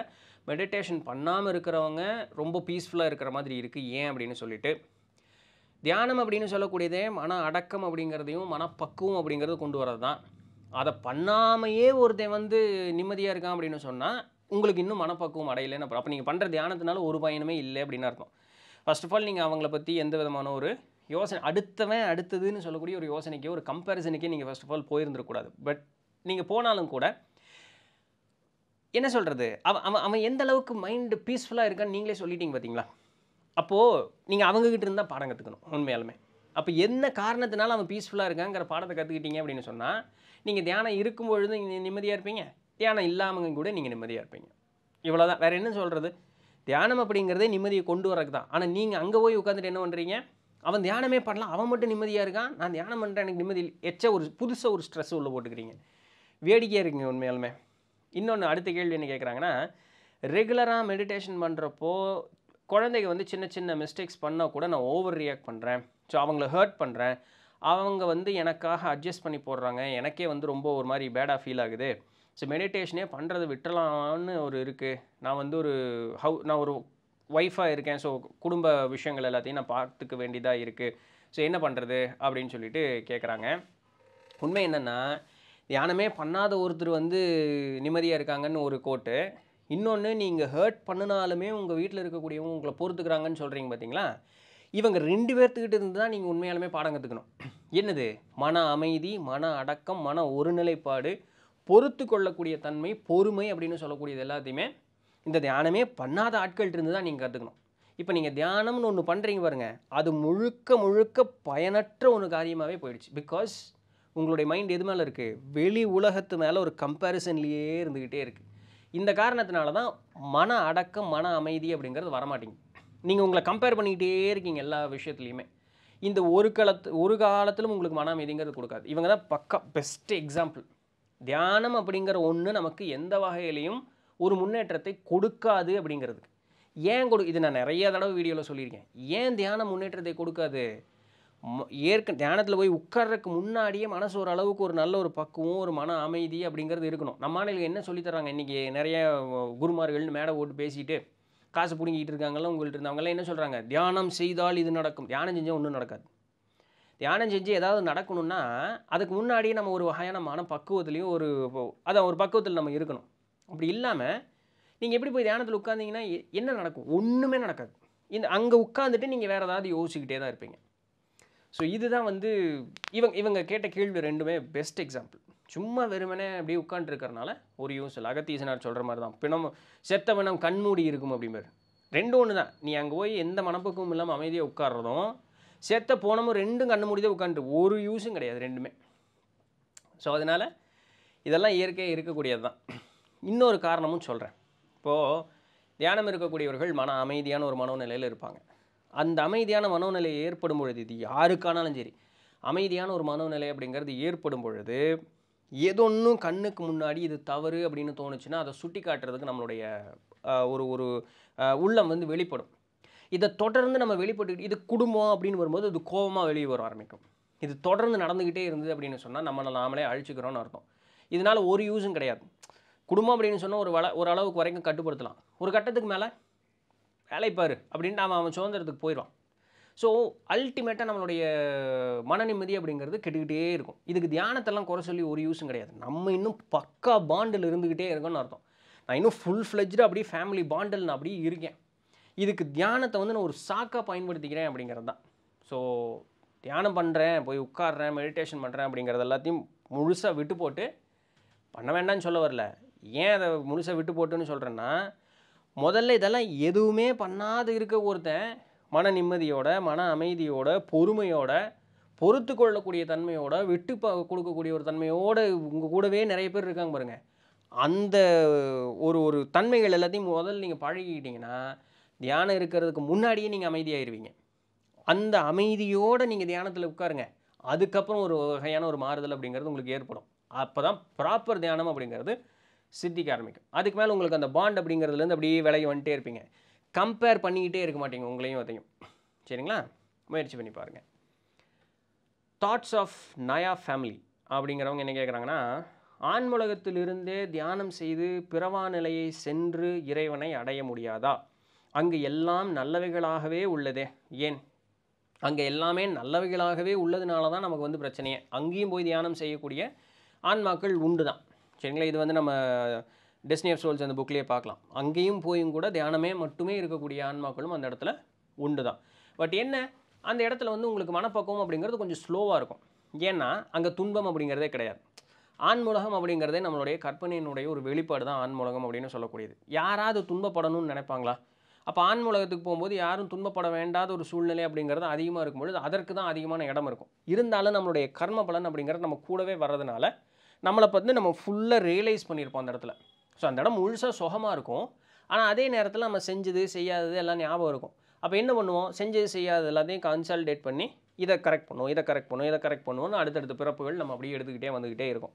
மெடிடேஷன் பண்ணாமல் இருக்கிறவங்க ரொம்ப பீஸ்ஃபுல்லாக இருக்கிற மாதிரி இருக்குது ஏன் அப்படின்னு சொல்லிட்டு தியானம் அப்படின்னு சொல்லக்கூடியதே மன அடக்கம் அப்படிங்கிறதையும் மனப்பக்குவம் அப்படிங்கிறது கொண்டு வரது தான் அதை பண்ணாமையே ஒருத்தன் வந்து நிம்மதியாக இருக்கான் அப்படின்னு சொன்னால் உங்களுக்கு இன்னும் மனப்பக்குவம் அடையலைன்னு அப்புறம். அப்போ நீங்கள் பண்ணுற தியானத்தினால ஒரு பயனுமே இல்லை அப்படின்னு அர்த்தம். ஃபர்ஸ்ட் ஆஃப் ஆல் நீங்கள் அவங்கள பற்றி எந்த விதமான ஒரு யோசனை அடுத்தவன் அடுத்ததுன்னு சொல்லக்கூடிய ஒரு யோசனைக்கே ஒரு கம்பேரிசனுக்கே நீங்கள் ஃபஸ்ட் ஆஃப் ஆல் போயிருந்துருக்கூடாது பட் நீங்கள் போனாலும் கூட என்ன சொல்கிறது அவன் அவன் அவன் எந்த அளவுக்கு மைண்டு பீஸ்ஃபுல்லாக இருக்கான்னு நீங்களே சொல்லிட்டீங்க பார்த்தீங்களா அப்போது நீங்கள் அவங்கக்கிட்ட இருந்தால் பாடம் கற்றுக்கணும் உண்மையாலுமே. அப்போ என்ன காரணத்தினால அவன் பீஸ்ஃபுல்லாக இருக்காங்கிற பாடத்தை கற்றுக்கிட்டீங்க அப்படின்னு சொன்னால் நீங்கள் தியானம் இருக்கும் பொழுது நீங்கள் நிம்மதியாக இருப்பீங்க. தியானம் இல்லாமல் கூட நீங்கள் நிம்மதியாக இருப்பீங்க. இவ்வளோதான் வேறு என்ன சொல்கிறது தியானம் அப்படிங்கிறதே நிம்மதியை கொண்டு வரக்கு தான் ஆனால் நீங்கள் அங்கே போய் உட்காந்துட்டு என்ன பண்ணுறீங்க அவன் தியானமே பண்ணலாம். அவன் மட்டும் நிம்மதியாக இருக்கான். நான் தியானம் பண்ணுறேன் எனக்கு நிம்மதி எச்ச ஒரு புதுசாக ஒரு ஸ்ட்ரெஸ் உள்ளே போட்டுக்கிறீங்க. வேடிக்கையாக இருக்குங்க உண்மையாலுமே. இன்னொன்று அடுத்த கேள்வி என்ன கேட்குறாங்கன்னா ரெகுலராக மெடிடேஷன் பண்ணுறப்போ குழந்தைங்க வந்து சின்ன சின்ன மிஸ்டேக்ஸ் பண்ணால் கூட நான் ஓவர் ரியாக்ட் பண்ணுறேன் ஸோ அவங்கள ஹர்ட் பண்ணுறேன் அவங்க வந்து எனக்காக அட்ஜஸ்ட் பண்ணி போடுறாங்க. எனக்கே வந்து ரொம்ப ஒரு மாதிரி பேடாக ஃபீல் ஆகுது. ஸோ மெடிடேஷனே பண்ணுறது விட்டுறலாம்னு ஒரு இருக்குது நான் வந்து ஒரு ஹவு நான் ஒரு ஒய்ஃபாக இருக்கேன். ஸோ குடும்ப விஷயங்கள் எல்லாத்தையும் நான் பார்த்துக்க வேண்டியதாக இருக்குது ஸோ என்ன பண்ணுறது அப்படின்னு சொல்லிட்டு கேட்குறாங்க உண்மை என்னென்னா தியானமே பண்ணாத ஒருத்தர் வந்து நிம்மதியாக இருக்காங்கன்னு ஒரு கோட்டு இன்னொன்று நீங்கள் ஹர்ட் பண்ணினாலுமே உங்கள் வீட்டில் இருக்கக்கூடியவங்க உங்களை பொறுத்துக்கிறாங்கன்னு சொல்கிறீங்க பார்த்தீங்களா இவங்க ரெண்டு பேர்த்துக்கிட்ட இருந்து தான் நீங்கள் உண்மையாலுமே பாடம் கற்றுக்கணும் என்னது? மன அமைதி மன அடக்கம் மன ஒருநிலைப்பாடு பொறுத்து கொள்ளக்கூடிய தன்மை பொறுமை அப்படின்னு சொல்லக்கூடியது எல்லாத்தையுமே இந்த தியானமே பண்ணாத ஆட்கள்கிட்ட இருந்து தான் நீங்கள் கற்றுக்கணும் இப்போ நீங்கள் தியானம்னு ஒன்று பண்ணுறீங்க பாருங்கள் அது முழுக்க முழுக்க பயனற்ற ஒன்று காரியமாகவே போயிடுச்சு. பிகாஸ் உங்களுடைய மைண்ட் எது மேலே இருக்குது வெளி உலகத்து மேலே ஒரு கம்பேரிசன்லேயே இருந்துக்கிட்டே இருக்குது இந்த காரணத்தினால தான் மன அடக்கம் மன அமைதி அப்படிங்கிறது வரமாட்டிங்க நீங்கள் உங்களை கம்பேர் பண்ணிக்கிட்டே இருக்கீங்க எல்லா விஷயத்துலையுமே. இந்த ஒரு காலத்து ஒரு காலத்திலும் உங்களுக்கு மன அமைதிங்கிறது கொடுக்காது. இவங்க தான் பக்கா பெஸ்ட் எக்ஸாம்பிள் தியானம் அப்படிங்கிற ஒன்று நமக்கு எந்த வகையிலையும் ஒரு முன்னேற்றத்தை கொடுக்காது அப்படிங்கிறது ஏன் கொடு இது நான் நிறைய தடவை வீடியோவில் சொல்லியிருக்கேன். ஏன் தியானம் முன்னேற்றத்தை கொடுக்காது? ம- ஏற்க தியானத்தில் போய் உட்கார்றதுக்கு முன்னாடியே மனசு ஒரு அளவுக்கு ஒரு நல்ல ஒரு பக்குவம் ஒரு மன அமைதி அப்படிங்கிறது இருக்கணும். நம்ம மாநிலம் என்ன சொல்லித்தராங்க இன்றைக்கி நிறைய குருமார்கள்னு மேடை ஓட்டு பேசிட்டு காசு பிடுங்கிட்டு இருக்காங்கல்ல உங்கள்கிட்ட இருந்தவங்களாம் என்ன சொல்கிறாங்க தியானம் செய்தால் இது நடக்கும். தியானம் செஞ்சால் ஒன்றும் நடக்காது. தியானம் செஞ்சு ஏதாவது நடக்கணும்னா அதுக்கு முன்னாடியே நம்ம ஒரு வகையான மன பக்குவத்துலேயும் ஒரு அதான் ஒரு பக்குவத்தில் நம்ம இருக்கணும். அப்படி இல்லாமல் நீங்கள் எப்படி போய் தியானத்தில் உட்காந்தீங்கன்னா என்ன நடக்கும்? ஒன்றுமே நடக்காது. இந்த அங்கே உட்காந்துட்டு நீங்கள் வேறு ஏதாவது யோசிச்சுக்கிட்டே தான் இருப்பீங்க. ஸோ இதுதான் வந்து இவங்க இவங்க கேட்ட கேள்வி ரெண்டுமே பெஸ்ட் எக்ஸாம்பிள் சும்மா வெறுமனே அப்படியே உட்காந்துருக்கறனால ஒரு யூஸ் இல்லை அகத்தீசனார் சொல்கிற மாதிரி தான் பிணம் செத்த பிணம் கண்மூடி இருக்கும் அப்படிம்பாரு ரெண்டும் ஒன்று தான் நீ அங்கே போய் எந்த மனப்பக்குவம் இல்லாமல் அமைதியாக உட்காடுறதும் செத்த போனமும் ரெண்டும் கண்ணு மூடி தான் உட்காந்துட்டு ஒரு யூஸும் கிடையாது ரெண்டுமே. ஸோ அதனால் இதெல்லாம் இயற்கையாக இருக்கக்கூடியது தான் இன்னொரு காரணமும் சொல்கிறேன் இப்போது தியானம் இருக்கக்கூடியவர்கள் மன அமைதியான ஒரு மனோநிலையில் இருப்பாங்க. அந்த அமைதியான மனோநிலை ஏற்படும் பொழுது இது யாருக்கானாலும் சரி அமைதியான ஒரு மனோநிலை அப்படிங்கிறது ஏற்படும் பொழுது ஏதொன்னும் கண்ணுக்கு முன்னாடி இது தவறு அப்படின்னு தோணுச்சுன்னா அதை சுட்டி காட்டுறதுக்கு நம்மளுடைய ஒரு ஒரு உள்ளம் வந்து வெளிப்படும். இதை தொடர்ந்து நம்ம வெளிப்பட்டு இது குடும்பம் அப்படின்னு வரும்போது இது கோபமாக வெளியே வர ஆரம்பிக்கும். இது தொடர்ந்து நடந்துக்கிட்டே இருந்தது அப்படின்னு சொன்னால் நம்மளை நாமளே அழிச்சுக்கிறோம்னு அர்த்தம். இதனால் ஒரு யூஸும் கிடையாது. குடும்பம் அப்படின்னு சொன்னால் ஒரு வள ஒரு அளவுக்கு வரைக்கும் கட்டுப்படுத்தலாம். ஒரு கட்டத்துக்கு மேலே வேலை அப்படின்ட்டு அவன் அவன் சுதந்திரத்துக்கு போயிடுவான். ஸோ அல்டிமேட்டாக நம்மளுடைய மன நிம்மதி அப்படிங்கிறது கெட்டுக்கிட்டே இருக்கும். இதுக்கு தியானத்தெல்லாம் குறை சொல்லி ஒரு யூஸும் கிடையாது. நம்ம இன்னும் பக்கா பாண்டில் இருந்துக்கிட்டே இருக்கோம்னு அர்த்தம். நான் இன்னும் ஃபுல் ஃப்ளெஜ்டு அப்படியே ஃபேமிலி பாண்டில் நான் அப்படியே இருக்கேன். இதுக்கு தியானத்தை வந்து நான் ஒரு சாக்காக பயன்படுத்திக்கிறேன் அப்படிங்கிறது தான். ஸோ தியானம் பண்ணுறேன் போய் உட்கார்றேன் மெடிடேஷன் பண்ணுறேன் அப்படிங்கிறது எல்லாத்தையும் முழுசாக விட்டு போட்டு பண்ண வேண்டாம்னு சொல்ல வரல. ஏன் அதை முழுசாக விட்டு போட்டுன்னு சொல்கிறேன்னா முதல்ல இதெல்லாம் எதுவுமே பண்ணாது இருக்க ஒருத்தன் மன நிம்மதியோட மன அமைதியோட பொறுமையோட பொறுத்து கொள்ளக்கூடிய தன்மையோட விட்டு கொடுக்கக்கூடிய ஒரு தன்மையோட உங்கள் கூடவே நிறைய பேர் இருக்காங்க பாருங்க. அந்த ஒரு ஒரு தன்மைகள் எல்லாத்தையும் முதல்ல நீங்கள் பழகிக்கிட்டீங்கன்னா தியானம் இருக்கிறதுக்கு முன்னாடியே நீங்கள் அமைதியாயிருவீங்க. அந்த அமைதியோடு நீங்கள் தியானத்தில் உட்காருங்க. அதுக்கப்புறம் ஒரு வகையான ஒரு மாறுதல் அப்படிங்கிறது உங்களுக்கு ஏற்படும். அப்போ தான் ப்ராப்பர் தியானம் அப்படிங்கிறது சித்திக்க ஆரம்பிக்கும். அதுக்கு மேலே உங்களுக்கு அந்த பாண்ட் அப்படிங்கிறதுலேருந்து அப்படியே விலகி வந்துட்டே இருப்பீங்க. கம்பேர் பண்ணிக்கிட்டே இருக்க மாட்டீங்க உங்களையும் அதையும். சரிங்களா? முயற்சி பண்ணி பாருங்கள் தாட்ஸ் ஆஃப் நயா ஃபேமிலி அப்படிங்கிறவங்க என்ன கேட்குறாங்கன்னா ஆன்மலகத்திலிருந்தே தியானம் செய்து பிறவா நிலையை சென்று இறைவனை அடைய முடியாதா? அங்கு எல்லாம் நல்லவைகளாகவே உள்ளதே. ஏன்? அங்கே எல்லாமே நல்லவைகளாகவே உள்ளதுனால தான் நமக்கு வந்து பிரச்சனையே. அங்கேயும் போய் தியானம் செய்யக்கூடிய ஆன்மாக்கள் உண்டு தான் சரிங்களா இது வந்து நம்ம டெஸ்னி ஆஃப் சோல்ஸ் அந்த புக்லேயே பார்க்கலாம். அங்கேயும் போயும் கூட தியானமே மட்டுமே இருக்கக்கூடிய ஆன்மாக்களும் அந்த இடத்துல உண்டு தான் பட் என்ன? அந்த இடத்துல வந்து உங்களுக்கு மனப்பக்குவம் அப்படிங்கிறது கொஞ்சம் ஸ்லோவாக இருக்கும். ஏன்னா அங்கே துன்பம் அப்படிங்கிறதே கிடையாது. ஆண்முலகம் அப்படிங்கிறதே நம்மளுடைய கற்பனையினுடைய ஒரு வெளிப்பாடு தான் ஆண்முலகம் அப்படின்னு சொல்லக்கூடியது. யாராவது துன்பப்படணும்னு நினைப்பாங்களா? அப்போ ஆண்முலகத்துக்கு போகும்போது யாரும் துன்பப்பட வேண்டாத ஒரு சூழ்நிலை அப்படிங்கிறது அதிகமாக இருக்கும்பொழுது அதற்கு தான் அதிகமான இடம் இருக்கும். இருந்தாலும் நம்மளுடைய கர்ம பலன் அப்படிங்கிறது நம்ம கூடவே வர்றதுனால நம்மளை வந்து நம்ம ஃபுல்லாக ரியலைஸ் பண்ணியிருப்போம் அந்த இடத்துல. ஸோ அந்த இடம் முழுசாக சுகமாக இருக்கும். ஆனால் அதே நேரத்தில் நம்ம செஞ்சது செய்யாதது எல்லாம் ஞாபகம் இருக்கும். அப்போ என்ன பண்ணுவோம்? செஞ்சது செய்யாதது எல்லாத்தையும் கன்சால்டேட் பண்ணி இதை கரெக்ட் பண்ணுவோம் இதை கரெக்ட் பண்ணுவோம் இதை கரெக்ட் பண்ணுவோம்னு அடுத்தடுத்த பிறப்புகள் நம்ம அப்படியே எடுத்துக்கிட்டே வந்துக்கிட்டே இருக்கும்.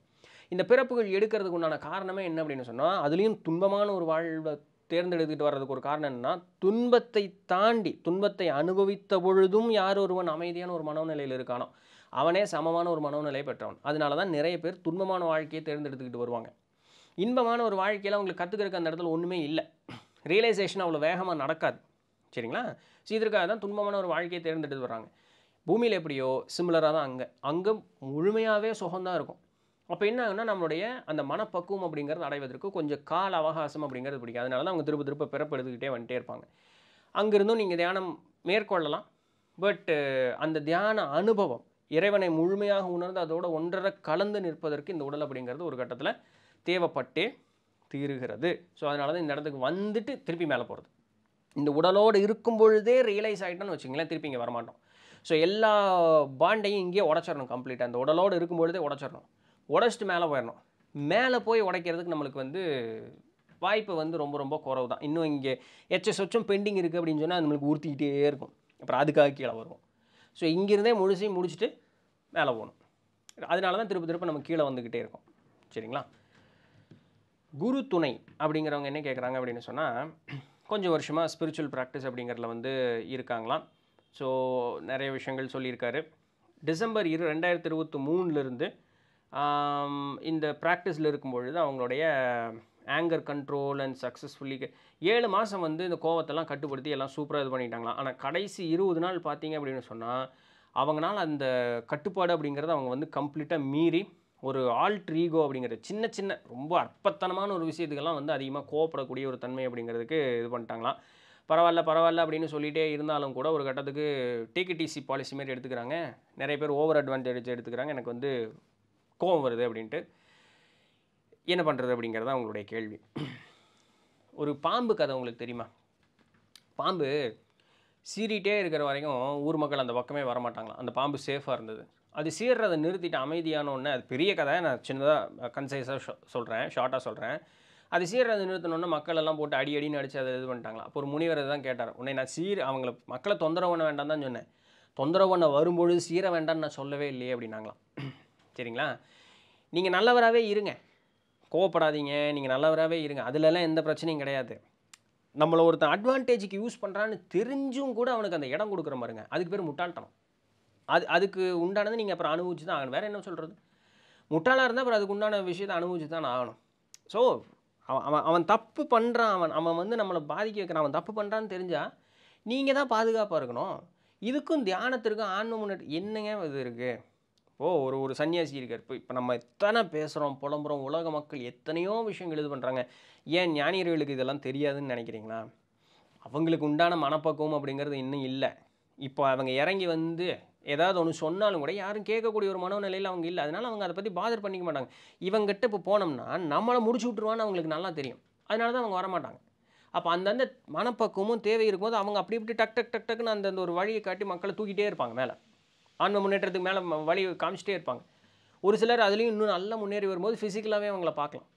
இந்த பிறப்புகள் எடுக்கிறதுக்கு உண்டான காரணமே என்ன அப்படின்னு சொன்னால் அதுலேயும் துன்பமான ஒரு வாழ்வை தேர்ந்தெடுத்துக்கிட்டு வர்றதுக்கு ஒரு காரணம் என்னன்னா துன்பத்தை தாண்டி துன்பத்தை அனுபவித்த பொழுதும் யார் ஒருவன் அமைதியான ஒரு மனோநிலையில் இருக்கானோ அவனே சமமான ஒரு மனோநிலை பெற்றவன். அதனால தான் நிறைய பேர் துன்பமான வாழ்க்கையை தேர்ந்தெடுத்துக்கிட்டு வருவாங்க. இன்பமான ஒரு வாழ்க்கையில் அவங்களுக்கு கற்றுக்கிறதுக்கு அந்த இடத்துல ஒன்றுமே இல்லை. ரியலைசேஷன் அவ்வளோ வேகமாக நடக்காது. சரிங்களா? ஸோ இதற்காக தான் துன்பமான ஒரு வாழ்க்கையை தேர்ந்தெடுத்து வர்றாங்க. பூமியில் எப்படியோ சிமிலராக தான் அங்கே. அங்கே முழுமையாகவே சுகம்தான் இருக்கும். அப்போ என்ன ஆகுன்னா நம்மளுடைய அந்த மனப்பக்குவம் அப்படிங்கிறது அடைவதற்கு கொஞ்சம் கால அவகாசம் அப்படிங்கிறது பிடிக்கும். அதனால தான் அவங்க திருப்ப திருப்ப பிறப்பு எடுத்துக்கிட்டே வந்துட்டே இருப்பாங்க. அங்கேருந்தும் நீங்கள் தியானம் மேற்கொள்ளலாம். பட் அந்த தியான அனுபவம் இறைவனை முழுமையாக உணர்ந்து அதோட ஒன்றரை கலந்து நிற்பதற்கு இந்த உடல் அப்படிங்கிறது ஒரு கட்டத்தில் தேவைப்பட்டே தீருகிறது. ஸோ அதனால தான் இந்த இடத்துக்கு வந்துட்டு திருப்பி மேலே போகிறது இந்த உடலோடு இருக்கும் பொழுதே ரியலைஸ் ஆகிட்டோன்னு வச்சுங்களேன் திருப்பி இங்கே வரமாட்டோம். ஸோ எல்லா பாண்டையும் இங்கேயே உடச்சிடணும் கம்ப்ளீட்டாக அந்த உடலோடு இருக்கும் பொழுதே உடச்சிடணும். உடச்சிட்டு மேலே போயிடணும். மேலே போய் உடைக்கிறதுக்கு நம்மளுக்கு வந்து வாய்ப்பு வந்து ரொம்ப ரொம்ப குறவு தான் இன்னும் இங்கே எச்ச சொச்சம் பெண்டிங் இருக்குது அப்படின்னு சொன்னால் நம்மளுக்கு உறுத்திக்கிட்டே இருக்கும். அப்புறம் அதுக்காக கீழே வருவோம். ஸோ இங்கேருந்தே முழுசையும் முடிச்சுட்டு மேலே போகணும். அதனால தான் திருப்பி திருப்ப நம்ம கீழே வந்துக்கிட்டே இருக்கோம். சரிங்களா? குரு துணை அப்படிங்கிறவங்க என்ன கேட்குறாங்க அப்படின்னு சொன்னால் கொஞ்சம் வருஷமாக ஸ்பிரிச்சுவல் ப்ராக்டிஸ் அப்படிங்கிறதுல வந்து இருக்காங்களாம். ஸோ நிறைய விஷயங்கள் சொல்லியிருக்காரு. டிசம்பர் இரு ரெண்டாயிரத்தி இருபத்தி மூணுலேருந்து இந்த ப்ராக்டிஸில் இருக்கும் பொழுது அவங்களுடைய ஆங்கர் கண்ட்ரோல் அண்ட் சக்ஸஸ்ஃபுல்லி ஏழு மாதம் வந்து இந்த கோவத்தெல்லாம் கட்டுப்படுத்தி எல்லாம் சூப்பராக இது பண்ணிட்டாங்களாம். ஆனால் கடைசி இருபது நாள் பார்த்தீங்க அப்படின்னு சொன்னால் அவங்களால அந்த கட்டுப்பாடு அப்படிங்கிறத அவங்க வந்து கம்ப்ளீட்டாக மீறி ஒரு ஆல்ட் ஈகோ அப்படிங்கிற சின்ன சின்ன ரொம்ப அற்பத்தனமான ஒரு விஷயத்துக்கெல்லாம் வந்து அதிகமாக கோவப்படக்கூடிய ஒரு தன்மை அப்படிங்கிறதுக்கு இது பண்ணிட்டாங்களாம். பரவாயில்ல பரவாயில்ல அப்படின்னு சொல்லிகிட்டே இருந்தாலும் கூட ஒரு கட்டத்துக்கு டிகிடிசி பாலிசி மாதிரி எடுத்துக்கிறாங்க. நிறைய பேர் ஓவர் அட்வான்டேஜ் எடுத்துக்கிறாங்க. எனக்கு வந்து கோவம் வருது அப்படின்ட்டு. என்ன பண்ணுறது அப்படிங்கிறது தான் உங்களுடைய கேள்வி. ஒரு பாம்பு கதை உங்களுக்கு தெரியுமா? பாம்பு சீறிட்டே இருக்கிற வரைக்கும் ஊர் மக்கள் அந்த பக்கமே வரமாட்டாங்களாம். அந்த பாம்பு சேஃபாக இருந்தது. அது சீர்றதை நிறுத்திட்டு அமைதியான உடனே அது பெரிய கதை நான் சின்னதாக கன்சைஸாக சொல்கிறேன் ஷார்ட்டாக சொல்கிறேன் அது சீர்றதை நிறுத்தணும்னா மக்கள் எல்லாம் போட்டு அடி அடின்னு அடித்து அதை இது பண்ணிட்டாங்களா அப்போ ஒரு முனிவர் தான் கேட்டார். உன்னை நான் சீர் அவங்கள மக்களை தொந்தரவு பண்ண வேண்டாம் தான் சொன்னேன். தொந்தரவு பண்ண வரும்பொழுது சீர வேண்டாம்னு நான் சொல்லவே இல்லையே அப்படின்னாங்களாம். சரிங்களா? நீங்கள் நல்லவராகவே இருங்க. கோவப்படாதீங்க. நீங்கள் நல்லவராகவே இருங்க. அதுலலாம் எந்த பிரச்சனையும் கிடையாது. நம்மளை ஒருத்தன் அட்வான்டேஜுக்கு யூஸ் பண்ணுறான்னு தெரிஞ்சும் கூட அவனுக்கு அந்த இடம் கொடுக்குற பாருங்க அதுக்கு பேர் முட்டாள்தனம். அது அதுக்கு உண்டானது நீங்கள் அப்புறம் அனுபவிச்சு தான் ஆகணும். வேறு என்ன சொல்கிறது முட்டாளாக இருந்தால் அப்புறம் அதுக்கு உண்டான விஷயத்தை அனுபவிச்சு தான் ஆகணும். ஸோ அவன் அவன் அவன் தப்பு பண்ணுறான் அவன் அவன் வந்து நம்மளை பாதிக்க வைக்கிறான். அவன் தப்பு பண்ணுறான்னு தெரிஞ்சால் நீங்கள் தான் பாதுகாப்பாக இருக்கணும். இதுக்கும் தியானத்திற்கும் ஆன்ம முன்னேற்ற என்னங்க இது இருக்குது ஓ ஒரு ஒரு சன்னியாசி இருக்கார். இப்போ இப்போ நம்ம எத்தனை பேசுகிறோம் புலம்புறோம். உலக மக்கள் எத்தனையோ விஷயங்கள் இது பண்ணுறாங்க ஏன் ஞானியர்களுக்கு இதெல்லாம் தெரியாதுன்னு நினைக்கிறீங்களா? அவங்களுக்கு உண்டான மனப்பக்குவம் அப்படிங்கிறது இன்னும் இல்லை. இப்போ அவங்க இறங்கி வந்து ஏதாவது ஒன்று சொன்னாலும் கூட யாரும் கேட்கக்கூடிய ஒரு மனோநிலையில் அவங்க இல்லை. அதனால அவங்க அதை பற்றி பாதர் பண்ணிக்க மாட்டாங்க. இவங்ககிட்ட இப்போ போனோம்னா நம்மளை முடிச்சு விட்ருவான்னு அவங்களுக்கு நல்லா தெரியும். அதனால தான் அவங்க வரமாட்டாங்க. அப்போ அந்தந்த மனப்பக்குவமும் தேவை இருக்கும்போது அவங்க அப்படி இப்படி டக் டக் டக் டக்குன்னு அந்தந்த ஒரு வழியை காட்டி மக்களை தூக்கிட்டே இருப்பாங்க மேலே. ஆன்ம முன்னேற்றத்துக்கு மேலே வழி காமிச்சிட்டே இருப்பாங்க. ஒரு சிலர் அதுலேயும் இன்னும் நல்லா முன்னேறி வரும்போது ஃபிசிக்கலாகவே அவங்கள பார்க்கலாம்.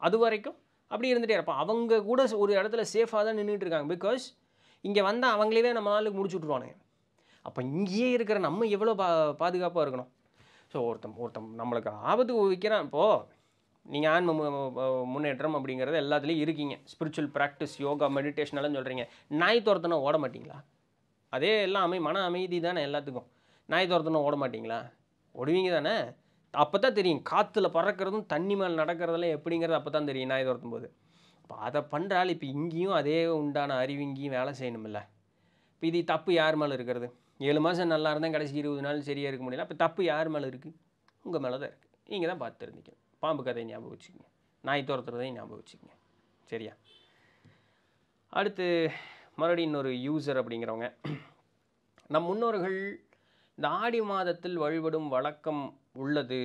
அது வரைக்கும் அப்படி இருந்துகிட்டே இருப்பான். அவங்க கூட ஒரு இடத்துல சேஃபாக தான் நின்றுட்டு இருக்காங்க. பிகாஸ் இங்கே வந்தால் அவங்களே நம்ம நாளுக்கு முடிச்சு விட்ருவானுங்க அப்போ இங்கேயே இருக்கிற நம்ம எவ்வளோ பா பாதுகாப்பாக இருக்கணும்? ஸோ ஒருத்தன் ஒருத்தன் நம்மளுக்கு ஆபத்து வைக்கிறான். இப்போது நீங்கள் ஆன்ம மு- முன்னேற்றம் அப்படிங்கிறது எல்லாத்துலேயும் இருக்கீங்க. ஸ்பிரிச்சுவல் ப்ராக்டிஸ் யோகா மெடிடேஷன் எல்லாம் சொல்கிறீங்க நாய் துரத்துனா ஓட மாட்டிங்களா? அதே எல்லாம் அமை மன அமைதி தானே எல்லாத்துக்கும். நாய் துரத்துனா ஓட மாட்டிங்களா? ஓடுவீங்க தானே? அப்போ தான் தெரியும். காற்றுல பறக்கிறதும் தண்ணி மேலே நடக்கிறதெல்லாம் எப்படிங்கிறது அப்போ தான் தெரியும். நாய் துரத்தும் போது இப்போ அதை பண்ணுறாள் இப்போ இங்கேயும் அதே உண்டான அறிவு இங்கேயும் வேலை செய்யணுமில்ல. இப்போ இது தப்பு யார் மேலே இருக்கிறது? ஏழு மாதம் நல்லா இருந்தால் கடைசி இருபது நாள் சரியாக இருக்க முடியல. அப்போ தப்பு யார் மேலே இருக்குது உங்கள் மேலே தான் இருக்குது நீங்கள் தான் பார்த்து தெரிஞ்சிக்கணும். பாம்பு கதையை ஞாபகம் வச்சுக்கோங்க. நாய் துரத்துறதையும் ஞாபகம் வச்சுக்கோங்க. சரியா? அடுத்து மறுபடியும் இன்னொரு யூசர் அப்படிங்கிறவங்க. நம் முன்னோர்கள் இந்த ஆடி மாதத்தில் வழிபடும் வழக்கம் உள்ளது.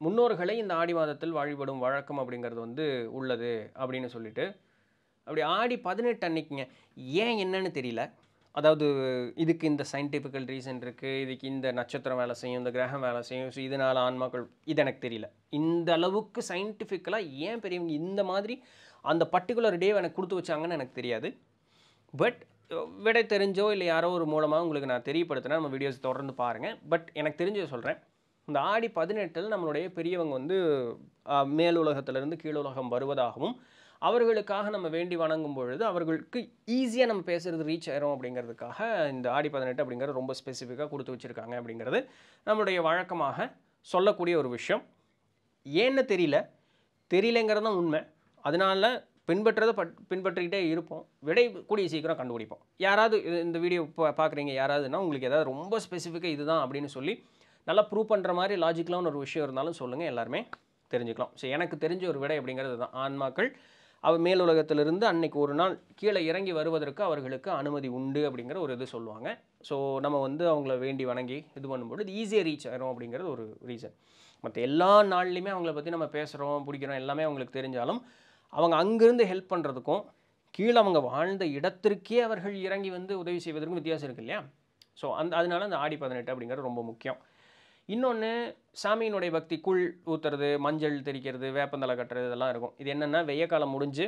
முன்னோர்களை இந்த ஆடி மாதத்தில் வழிபடும் வழக்கம் அப்படிங்கிறது வந்து உள்ளது அப்படின்னு சொல்லிட்டு. அப்படி ஆடி பதினெட்டு அன்னைக்குங்க. ஏன் என்னன்னு தெரியல. அதாவது இதுக்கு இந்த சயின்டிஃபிக்கல் ரீசன் இருக்குது இதுக்கு இந்த நட்சத்திரம் வேலை செய்யும் இந்த கிரகம் வேலை செய்யும் ஸோ இதனால் ஆன்மாக்கள் இது எனக்கு தெரியல. இந்த அளவுக்கு சயின்டிஃபிக்கலாக ஏன் பெரியவங்க இந்த மாதிரி அந்த பர்டிகுலர் டே எனக்கு கொடுத்து வச்சாங்கன்னு எனக்கு தெரியாது. பட் விடை தெரிஞ்சோ இல்லை யாரோ ஒரு மூலமாக உங்களுக்கு நான் தெரியப்படுத்தினா நம்ம வீடியோஸ் தொடர்ந்து பாருங்கள் பட் எனக்கு தெரிஞ்சதை சொல்கிறேன் இந்த ஆடி பதினெட்டில் நம்மளுடைய பெரியவங்க வந்து ஆஹ், மேலுலகத்திலிருந்து கீழுலகம் வருவதாகவும் அவர்களுக்காக நம்ம வேண்டி வணங்கும் பொழுது அவர்களுக்கு ஈஸியாக நம்ம பேசுகிறது ரீச் ஆயிரும் அப்படிங்கிறதுக்காக இந்த ஆடி பதினெட்டு அப்படிங்கிறது ரொம்ப ஸ்பெசிஃபிக்காக கொடுத்து வச்சுருக்காங்க அப்படிங்கிறது நம்மளுடைய வழக்கமாக சொல்லக்கூடிய ஒரு விஷயம். ஏன்னு தெரியல. தெரியலங்கிறது தான் உண்மை. அதனால பின்பற்றதை பட் பின்பற்றிக்கிட்டே இருப்போம். விடை கூடிய சீக்கிரம் கண்டுபிடிப்போம். யாராவது இந்த வீடியோ இப்போ பார்க்குறீங்க யாராவதுன்னா உங்களுக்கு ஏதாவது ரொம்ப ஸ்பெசிஃபிக்காக இதுதான் அப்படின்னு சொல்லி நல்லா ப்ரூவ் பண்ணுற மாதிரி லாஜிக்கலான ஒரு விஷயம் இருந்தாலும் சொல்லுங்கள் எல்லாருமே தெரிஞ்சுக்கலாம். ஸோ எனக்கு தெரிஞ்ச ஒரு விடை அப்படிங்கிறது தான். ஆன்மாக்கள் மேல் மேலுலகத்திலிருந்து அன்னைக்கு ஒரு நாள் கீழே இறங்கி வருவதற்கு அவர்களுக்கு அனுமதி உண்டு அப்படிங்கிற ஒரு இது சொல்லுவாங்க. ஸோ நம்ம வந்து அவங்கள வேண்டி வணங்கி இது பண்ணும்பொழுது ஈஸியாக ரீச் ஆகிரும் அப்படிங்கிறது ஒரு ரீசன் மற்ற எல்லா நாள்லையுமே அவங்கள பற்றி நம்ம பேசுகிறோம் பிடிக்கிறோம் எல்லாமே அவங்களுக்கு தெரிஞ்சாலும் அவங்க அங்கேருந்து ஹெல்ப் பண்ணுறதுக்கும் கீழே அவங்க வாழ்ந்த இடத்திற்கே அவர்கள் இறங்கி வந்து உதவி செய்வதற்கும் வித்தியாசம் இருக்கு இல்லையா? ஸோ அந்த அதனால அந்த ஆடி பதினெட்டு அப்படிங்கிறது ரொம்ப முக்கியம். இன்னொன்று சாமியினுடைய பக்தி கூழ் ஊற்றுறது மஞ்சள் தெளிக்கிறது வேப்பந்தலை கட்டுறது இதெல்லாம் இருக்கும். இது என்னென்னா வெய்ய காலம் முடிஞ்சு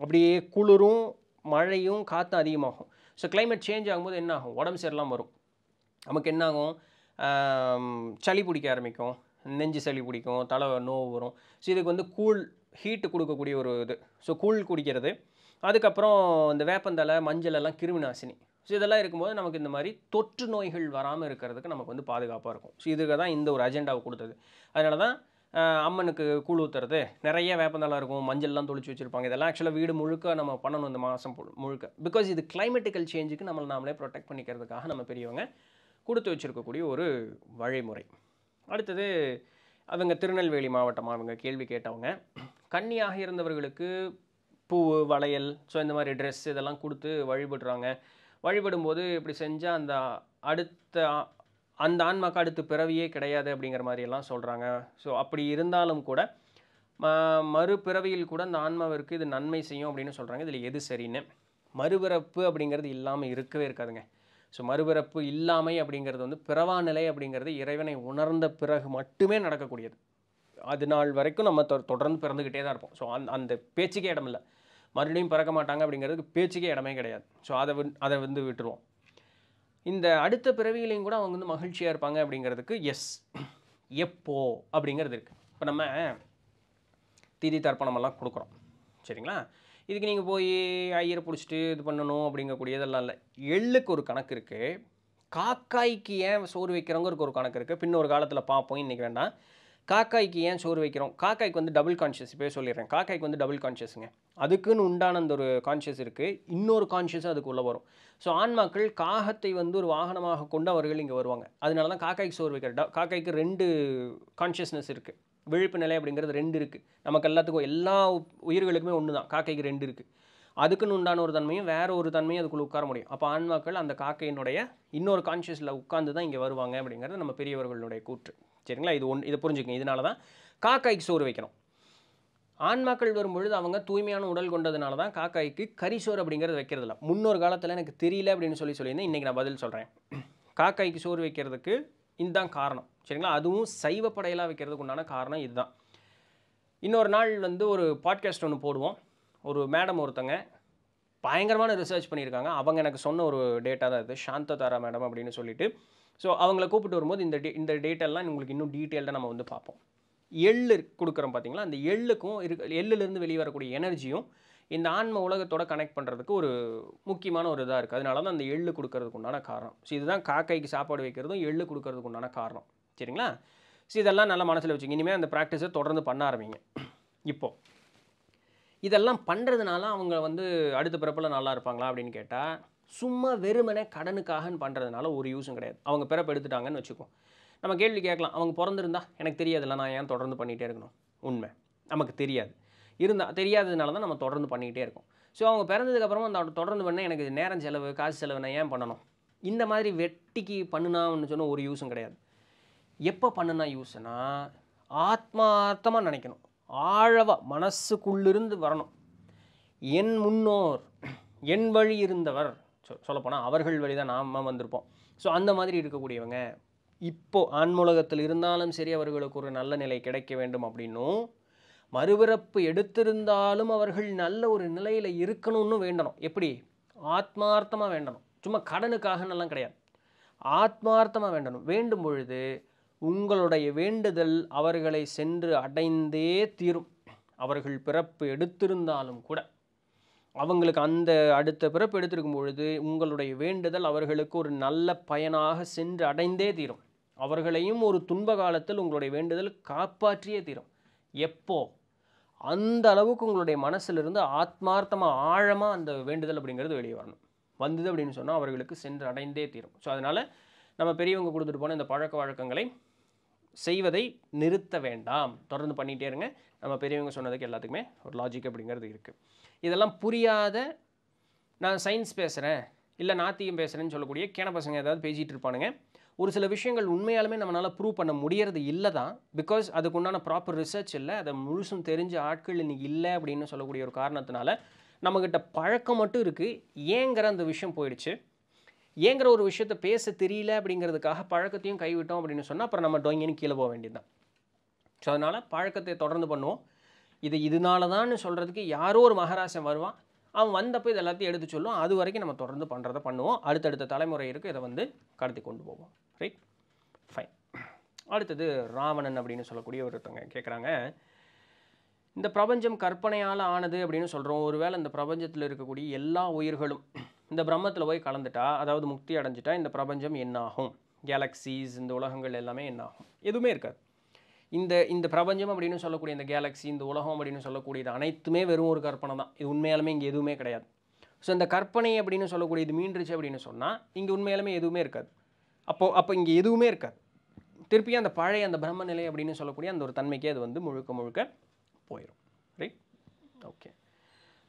அப்படியே குளிரும் மழையும் காற்றும் அதிகமாகும். ஸோ கிளைமேட் சேஞ்ச் ஆகும்போது என்ன ஆகும் உடம்பு சரியில்லாம வரும். நமக்கு என்ன ஆகும் சளி பிடிக்க ஆரம்பிக்கும். நெஞ்சு சளி பிடிக்கும் தலை நோவு வரும். ஸோ இதுக்கு வந்து கூழ் ஹீட்டு கொடுக்கக்கூடிய ஒரு இது. ஸோ கூழ் குடிக்கிறது. அதுக்கப்புறம் இந்த வேப்பந்தலை மஞ்சள் எல்லாம் கிருமி நாசினி. ஸோ இதெல்லாம் இருக்கும்போது நமக்கு இந்த மாதிரி தொற்று நோய்கள் வராமல் இருக்கிறதுக்கு நமக்கு வந்து பாதுகாப்பாக இருக்கும். ஸோ இதுக்கு தான் இந்த ஒரு அஜெண்டாவை கொடுத்தது. அதனால தான் அம்மனுக்கு கூழ் ஊற்றுறது நிறைய வேப்பந்தலை இருக்கும் மஞ்சள்லாம் தொளிச்சு வச்சுருப்பாங்க. இதெல்லாம் ஆக்சுவலாக வீடு முழுக்க நம்ம பண்ணணும் இந்த மாதம் முழுக்க. பிகாஸ் இது கிளைமேட்டிக்கல் சேஞ்சுக்கு நம்மளை நாமளே ப்ரொடெக்ட் பண்ணிக்கிறதுக்காக நம்ம பெரியவங்க கொடுத்து வச்சுருக்கக்கூடிய ஒரு வழிமுறை. அடுத்தது அவங்க திருநெல்வேலி மாவட்டமாக அவங்க கேள்வி கேட்டவங்க கன்னியாக இருந்தவர்களுக்கு பூ வளையல் ஸோ இந்த மாதிரி ட்ரெஸ் இதெல்லாம் கொடுத்து வழிபடுறாங்க. வழிபடும்போது இப்படி செஞ்சால் அந்த அடுத்த அந்த ஆன்மாக்கு அடுத்து பிறவியே கிடையாது அப்படிங்கிற மாதிரி எல்லாம் சொல்கிறாங்க ஸோ அப்படி இருந்தாலும் கூட ம- மறுபிறவியில் கூட அந்த ஆன்மாவிற்கு இது நன்மை செய்யும் அப்படின்னு சொல்கிறாங்க இதில் எது சரின்னு. மறுபிறப்பு அப்படிங்கிறது இல்லாமல் இருக்கவே இருக்காதுங்க. ஸோ மறுபிறப்பு இல்லாமை அப்படிங்கிறது வந்து பிறவா நிலை அப்படிங்கிறது இறைவனை உணர்ந்த பிறகு மட்டுமே நடக்கக்கூடியது. அது நாள் வரைக்கும் நம்ம தொ- தொடர்ந்து பிறந்துக்கிட்டே தான் இருப்போம். ஸோ அந்த அந்த பேச்சுக்கே இடமில்லை. மறுபடியும் பிறக்க மாட்டாங்க அப்படிங்கிறதுக்கு பேச்சுக்கே இடமே கிடையாது. ஸோ அதை வந்து அதை வந்து விட்டுருவோம். இந்த அடுத்த பிறவியிலையும் கூட அவங்க வந்து மகிழ்ச்சியாக இருப்பாங்க அப்படிங்கிறதுக்கு எஸ் எப்போ அப்படிங்கிறது இருக்குது இப்போ நம்ம திதி தர்ப்பணமெல்லாம் கொடுக்குறோம். சரிங்களா? இதுக்கு நீங்கள் போய் ஐயரை பிடிச்சிட்டு இது பண்ணணும் அப்படிங்கக்கூடியதெல்லாம் இல்லை. எள்ளுக்கு ஒரு கணக்கு இருக்குது காக்காய்க்கு ஏன் சோறு வைக்கிறவங்களுக்கு ஒரு கணக்கு இருக்குது பின்ன ஒரு காலத்தில் பார்ப்போம் இன்றைக்கி வேண்டாம். காக்காய்க்கு ஏன் சோறு வைக்கிறோம்? காக்காய்க்கு வந்து டபுள் கான்ஷியஸ் இப்போ சொல்லிடுறேன். காக்காய்க்கு வந்து டபுள் கான்ஷியஸுங்க அதுக்குன்னு உண்டான அந்த ஒரு கான்ஷியஸ் இருக்குது இன்னொரு கான்ஷியஸும் அதுக்குள்ளே வரும். ஸோ ஆன்மாக்கள் காகத்தை வந்து ஒரு வாகனமாக கொண்டு அவர்கள் இங்கே வருவாங்க. அதனால தான் காக்காய்க்கு சோறு வைக்கிற ட- காக்காய்க்கு ரெண்டு கான்ஷியஸ்னஸ் இருக்குது விழிப்பு நிலை அப்படிங்கிறது ரெண்டு இருக்குது நமக்கு எல்லாத்துக்கும் எல்லா உயிர்களுக்குமே ஒன்று தான். காக்கைக்கு ரெண்டு இருக்குது அதுக்குன்னு உண்டான ஒரு தன்மையும் வேறு ஒரு தன்மையும் அதுக்குள்ளே உட்கார முடியும். அப்போ ஆன்மாக்கள் அந்த காக்கையினுடைய இன்னொரு கான்ஷியஸில் உட்காந்து தான் இங்கே வருவாங்க அப்படிங்கிறது நம்ம பெரியவர்களுடைய கூற்று. சரிங்களா? இது ஒன் இதை புரிஞ்சுக்கங்க. இதனால தான் காக்காய்க்கு சோறு வைக்கணும். ஆன்மாக்கள் வரும்பொழுது அவங்க தூய்மையான உடல் கொண்டதுனால தான் காக்காய்க்கு கரிசோறு அப்படிங்கிறது வைக்கிறது இல்லை முன்னொரு காலத்தில் எனக்கு தெரியல அப்படின்னு சொல்லி சொல்லியிருந்தேன். இன்றைக்கி நான் பதில் சொல்கிறேன் காக்காய்க்கு சோறு வைக்கிறதுக்கு இதுதான் காரணம். சரிங்களா? அதுவும் சைவ படையலாக வைக்கிறதுக்கு உண்டான காரணம் இதுதான். இன்னொரு நாள் வந்து ஒரு பாட்காஸ்ட் ஒன்று போடுவோம். ஒரு மேடம் ஒருத்தங்க பயங்கரமான ரிசர்ச் பண்ணியிருக்காங்க. அவங்க எனக்கு சொன்ன ஒரு டேட்டா தான் இது. சாந்த தாரா மேடம் அப்படின்னு சொல்லிட்டு ஸோ அவங்கள கூப்பிட்டு வரும்போது இந்த டே இந்த டேட்டெல்லாம் உங்களுக்கு இன்னும் டீட்டெயில்டாக நம்ம வந்து பார்ப்போம். எள்ளு கொடுக்குறோம் பார்த்தீங்களா அந்த எள்ளுக்கும் இருக்கு எள்ளுலேருந்து வெளியே வரக்கூடிய எனர்ஜியும் இந்த ஆன்ம உலகத்தோட கனெக்ட் பண்ணுறதுக்கு ஒரு முக்கியமான ஒரு இதாக இருக்குது அதனால தான் அந்த எள்ளு கொடுக்கறதுக்கு உண்டான காரணம். ஸோ இதுதான் காக்கைக்கு சாப்பாடு வைக்கிறதும் எள்ளு கொடுக்கறதுக்கு உண்டான காரணம். சரிங்களா? ஸோ இதெல்லாம் நல்லா மனசில் வச்சுங்க. இனிமேல் அந்த ப்ராக்டிஸை தொடர்ந்து பண்ண ஆரம்பிங்க. இப்போது இதெல்லாம் பண்ணுறதுனால அவங்க வந்து அடுத்த பிறப்பில் நல்லா இருப்பாங்களா அப்படின்னு கேட்டால் சும்மா வெறுமனே கடனுக்காகன்னு பண்ணுறதுனால ஒரு யூஸும் கிடையாது. அவங்க பிறப்பு எடுத்துட்டாங்கன்னு வச்சுக்கோ. நம்ம கேள்வி கேட்கலாம். அவங்க பிறந்திருந்தா எனக்கு தெரியாதுல்ல நான் ஏன் தொடர்ந்து பண்ணிகிட்டே இருக்கணும்? உண்மை. நமக்கு தெரியாது. இருந்தால் தெரியாததுனால தான் நம்ம தொடர்ந்து பண்ணிக்கிட்டே இருக்கோம். ஸோ அவங்க பிறந்ததுக்கப்புறமா அந்த தொடர்ந்து பண்ண எனக்கு நேரம் செலவு காசு செலவு நான் ஏன் பண்ணணும்? இந்த மாதிரி வெட்டிக்கு பண்ணுனான்னு சொன்னால் ஒரு யூஸும் கிடையாது. எப்போ பண்ணுனா யூஸ்னா ஆத்மார்த்தமாக நினைக்கணும். ஆழவாக மனசுக்குள்ளிருந்து வரணும். என் முன்னோர் என் வழி இருந்தவர் சொ சொல்லப்போனால் அவர்கள் வழி தான் நாம் வந்திருப்போம். ஸோ அந்த மாதிரி இருக்கக்கூடியவங்க இப்போது ஆன்மூலகத்தில் இருந்தாலும் சரி அவர்களுக்கு ஒரு நல்ல நிலை கிடைக்க வேண்டும் அப்படின்னும் மறுபிறப்பு எடுத்திருந்தாலும் அவர்கள் நல்ல ஒரு நிலையில் இருக்கணும்னு வேண்டணும். எப்படி? ஆத்மார்த்தமாக வேண்டணும். சும்மா கடனுக்காகன்னெல்லாம் கிடையாது. ஆத்மார்த்தமாக வேண்டணும். வேண்டும் பொழுது உங்களுடைய வேண்டுதல் அவர்களை சென்று அடைந்தே தீரும். அவர்கள் பிறப்பு எடுத்திருந்தாலும் கூட. அவங்களுக்கு அந்த அடுத்த பிறப்பு எடுத்திருக்கும் பொழுது உங்களுடைய வேண்டுதல் அவர்களுக்கு ஒரு நல்ல பயனாக சென்று அடைந்தே தீரும். அவர்களையும் ஒரு துன்ப காலத்தில் உங்களுடைய வேண்டுதல் காப்பாற்றியே தீரும். எப்போ? அந்த அளவுக்கு உங்களுடைய மனசிலிருந்து ஆத்மார்த்தமாக ஆழமாக அந்த வேண்டுதல் அப்படிங்கிறது வெளியே வரணும். வந்தது அப்படின்னு சொன்னால் அவர்களுக்கு சென்று அடைந்தே தீரும். ஸோ அதனால் நம்ம பெரியவங்க கொடுத்துட்டு போன இந்த பழக்க வழக்கங்களை செய்வதை நிறுத்த வேண்டாம். தொடர்ந்து பண்ணிகிட்டே இருங்க. நம்ம பெரியவங்க சொன்னதுக்கு எல்லாத்துக்குமே ஒரு லாஜிக் அப்படிங்கிறது இருக்குது இதெல்லாம் புரியாத நான் சயின்ஸ் பேசுகிறேன் இல்லை நாத்தியம் பேசுகிறேன்னு சொல்லக்கூடிய கேன பசங்க ஏதாவது பேசிகிட்டு இருப்பானுங்க. ஒரு சில விஷயங்கள் உண்மையாலுமே நம்மளால் ப்ரூவ் பண்ண முடியறது இல்லை தான். பிகாஸ் அதுக்கு உண்டான ப்ராப்பர் ரிசர்ச் இல்லை அதை முழுசும் தெரிஞ்ச ஆட்கள் இன்னைக்கு இல்லை அப்படின்னு சொல்லக்கூடிய ஒரு காரணத்தினால நம்மக்கிட்ட பழக்கம் மட்டும் இருக்குது ஏங்கிற அந்த விஷயம் போயிடுச்சு. ஏங்கிற ஒரு விஷயத்த பேச தெரியல அப்படிங்கிறதுக்காக பழக்கத்தையும் கைவிட்டோம் அப்படின்னு சொன்னால் அப்புறம் நம்ம டொங்கின்னு கீழே போக வேண்டியதுதான். ஸோ அதனால் பழக்கத்தை தொடர்ந்து பண்ணுவோம். இது இதனால தான் சொல்கிறதுக்கு யாரோ ஒரு மகாராசன் வருவான். அவன் வந்தப்போ இது எல்லாத்தையும் எடுத்து சொல்லுவோம் அது வரைக்கும் நம்ம தொடர்ந்து பண்ணுறதை பண்ணுவோம். அடுத்தடுத்த தலைமுறையிற்கு இதை வந்து கடத்தி கொண்டு போவோம். ரைட் ஃபைன் அடுத்தது ராவணன் அப்படின்னு சொல்லக்கூடிய ஒருத்தவங்க கேட்குறாங்க இந்த பிரபஞ்சம் கற்பனையால் ஆனது அப்படின்னு சொல்கிறோம் ஒருவேளை இந்த பிரபஞ்சத்தில் இருக்கக்கூடிய எல்லா உயிர்களும் இந்த பிரம்மத்தில் போய் கலந்துட்டா அதாவது முக்தி அடைஞ்சிட்டா இந்த பிரபஞ்சம் என்னாகும்? கேலக்ஸிஸ் இந்த உலகங்கள் எல்லாமே என்னாகும்? எதுவுமே இருக்காது. இந்த இந்த பிரபஞ்சம் அப்படின்னு சொல்லக்கூடிய இந்த கேலக்ஸி இந்த உலகம் அப்படின்னு சொல்லக்கூடியது அனைத்துமே வெறும் ஒரு கற்பனை தான். இது உண்மையாலுமே இங்கே எதுவுமே கிடையாது. ஸோ இந்த கற்பனை அப்படின்னு சொல்லக்கூடிய இது மீண்டுருச்சு அப்படின்னு சொன்னால் இங்கே உண்மையாலுமே எதுவுமே இருக்காது. அப்போது அப்போ இங்கே எதுவுமே இருக்காது. திருப்பி அந்த பழைய அந்த பிரம்ம நிலை அப்படின்னு சொல்லக்கூடிய அந்த ஒரு தன்மைக்கே அது வந்து முழுக்க முழுக்க போயிடும் ரைட் ஓகே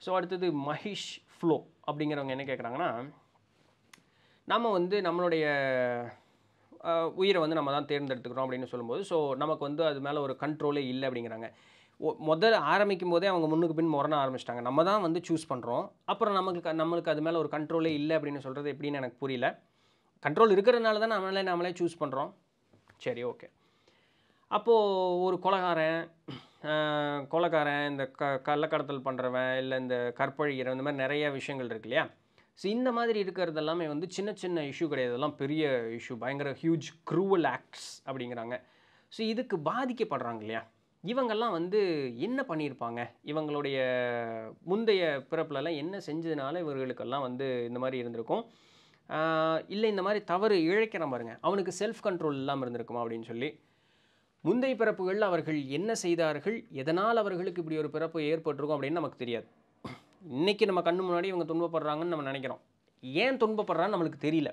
ஸோ அடுத்தது மஹிஷ் ஃப்ளோ அப்படிங்கிறவங்க என்ன கேட்குறாங்கன்னா நம்ம வந்து நம்மளுடைய உயிரை வந்து நம்ம தான் தேர்ந்தெடுத்துக்கிறோம் அப்படின்னு சொல்லும்போது ஸோ நமக்கு வந்து அது மேலே ஒரு கண்ட்ரோலே இல்லை அப்படிங்கிறாங்க. முதல்ல ஆரம்பிக்கும் போதே அவங்க முன்னுக்கு பின் முரண ஆரம்பிச்சிட்டாங்க. நம்ம தான் வந்து சூஸ் பண்ணுறோம் அப்புறம் நமக்கு நம்மளுக்கு அது மேலே ஒரு கண்ட்ரோலே இல்லை அப்படின்னு சொல்கிறது எப்படின்னு எனக்கு புரியல. கண்ட்ரோல் இருக்கிறதுனால தான் நம்மளே நம்மளே சூஸ் பண்ணுறோம் சரி ஓகே அப்போது ஒரு கொலகாரன் ஆஹ், இந்த க கள்ளக்கடத்தல் பண்ணுறவன் இல்லை இந்த கற்பழிக்கிறவன் இந்த மாதிரி நிறைய விஷயங்கள் இருக்கு இல்லையா? ஸோ இந்த மாதிரி இருக்கிறது எல்லாமே வந்து சின்ன சின்ன இஷ்யூ கிடையாது. இதெல்லாம் பெரிய இஷ்யூ பயங்கர ஹியூஜ் க்ரூவல் ஆக்ட்ஸ் அப்படிங்கிறாங்க. ஸோ இதுக்கு பாதிக்கப்படுறாங்க இல்லையா? இவங்கெல்லாம் வந்து என்ன பண்ணியிருப்பாங்க? இவங்களுடைய முந்தைய பிறப்புலலாம் என்ன செஞ்சதுனால இவர்களுக்கெல்லாம் வந்து இந்த மாதிரி இருந்திருக்கும்? இல்லை இந்த மாதிரி தவறு இழைக்கிறான் பாருங்க. அவனுக்கு செல்ஃப் கண்ட்ரோல் இல்லாமல் இருந்திருக்குமா அப்படின்னு சொல்லி. முந்தைய பிறப்புகளில் அவர்கள் என்ன செய்தார்கள்? எதனால் அவர்களுக்கு இப்படி ஒரு பிறப்பு ஏற்பட்டிருக்கும் அப்படின்னு நமக்கு தெரியாது. இன்றைக்கி நம்ம கண்ணு முன்னாடி இவங்க துன்பப்படுறாங்கன்னு நம்ம நினைக்கிறோம். ஏன் துன்பப்படுறான்னு நம்மளுக்கு தெரியல.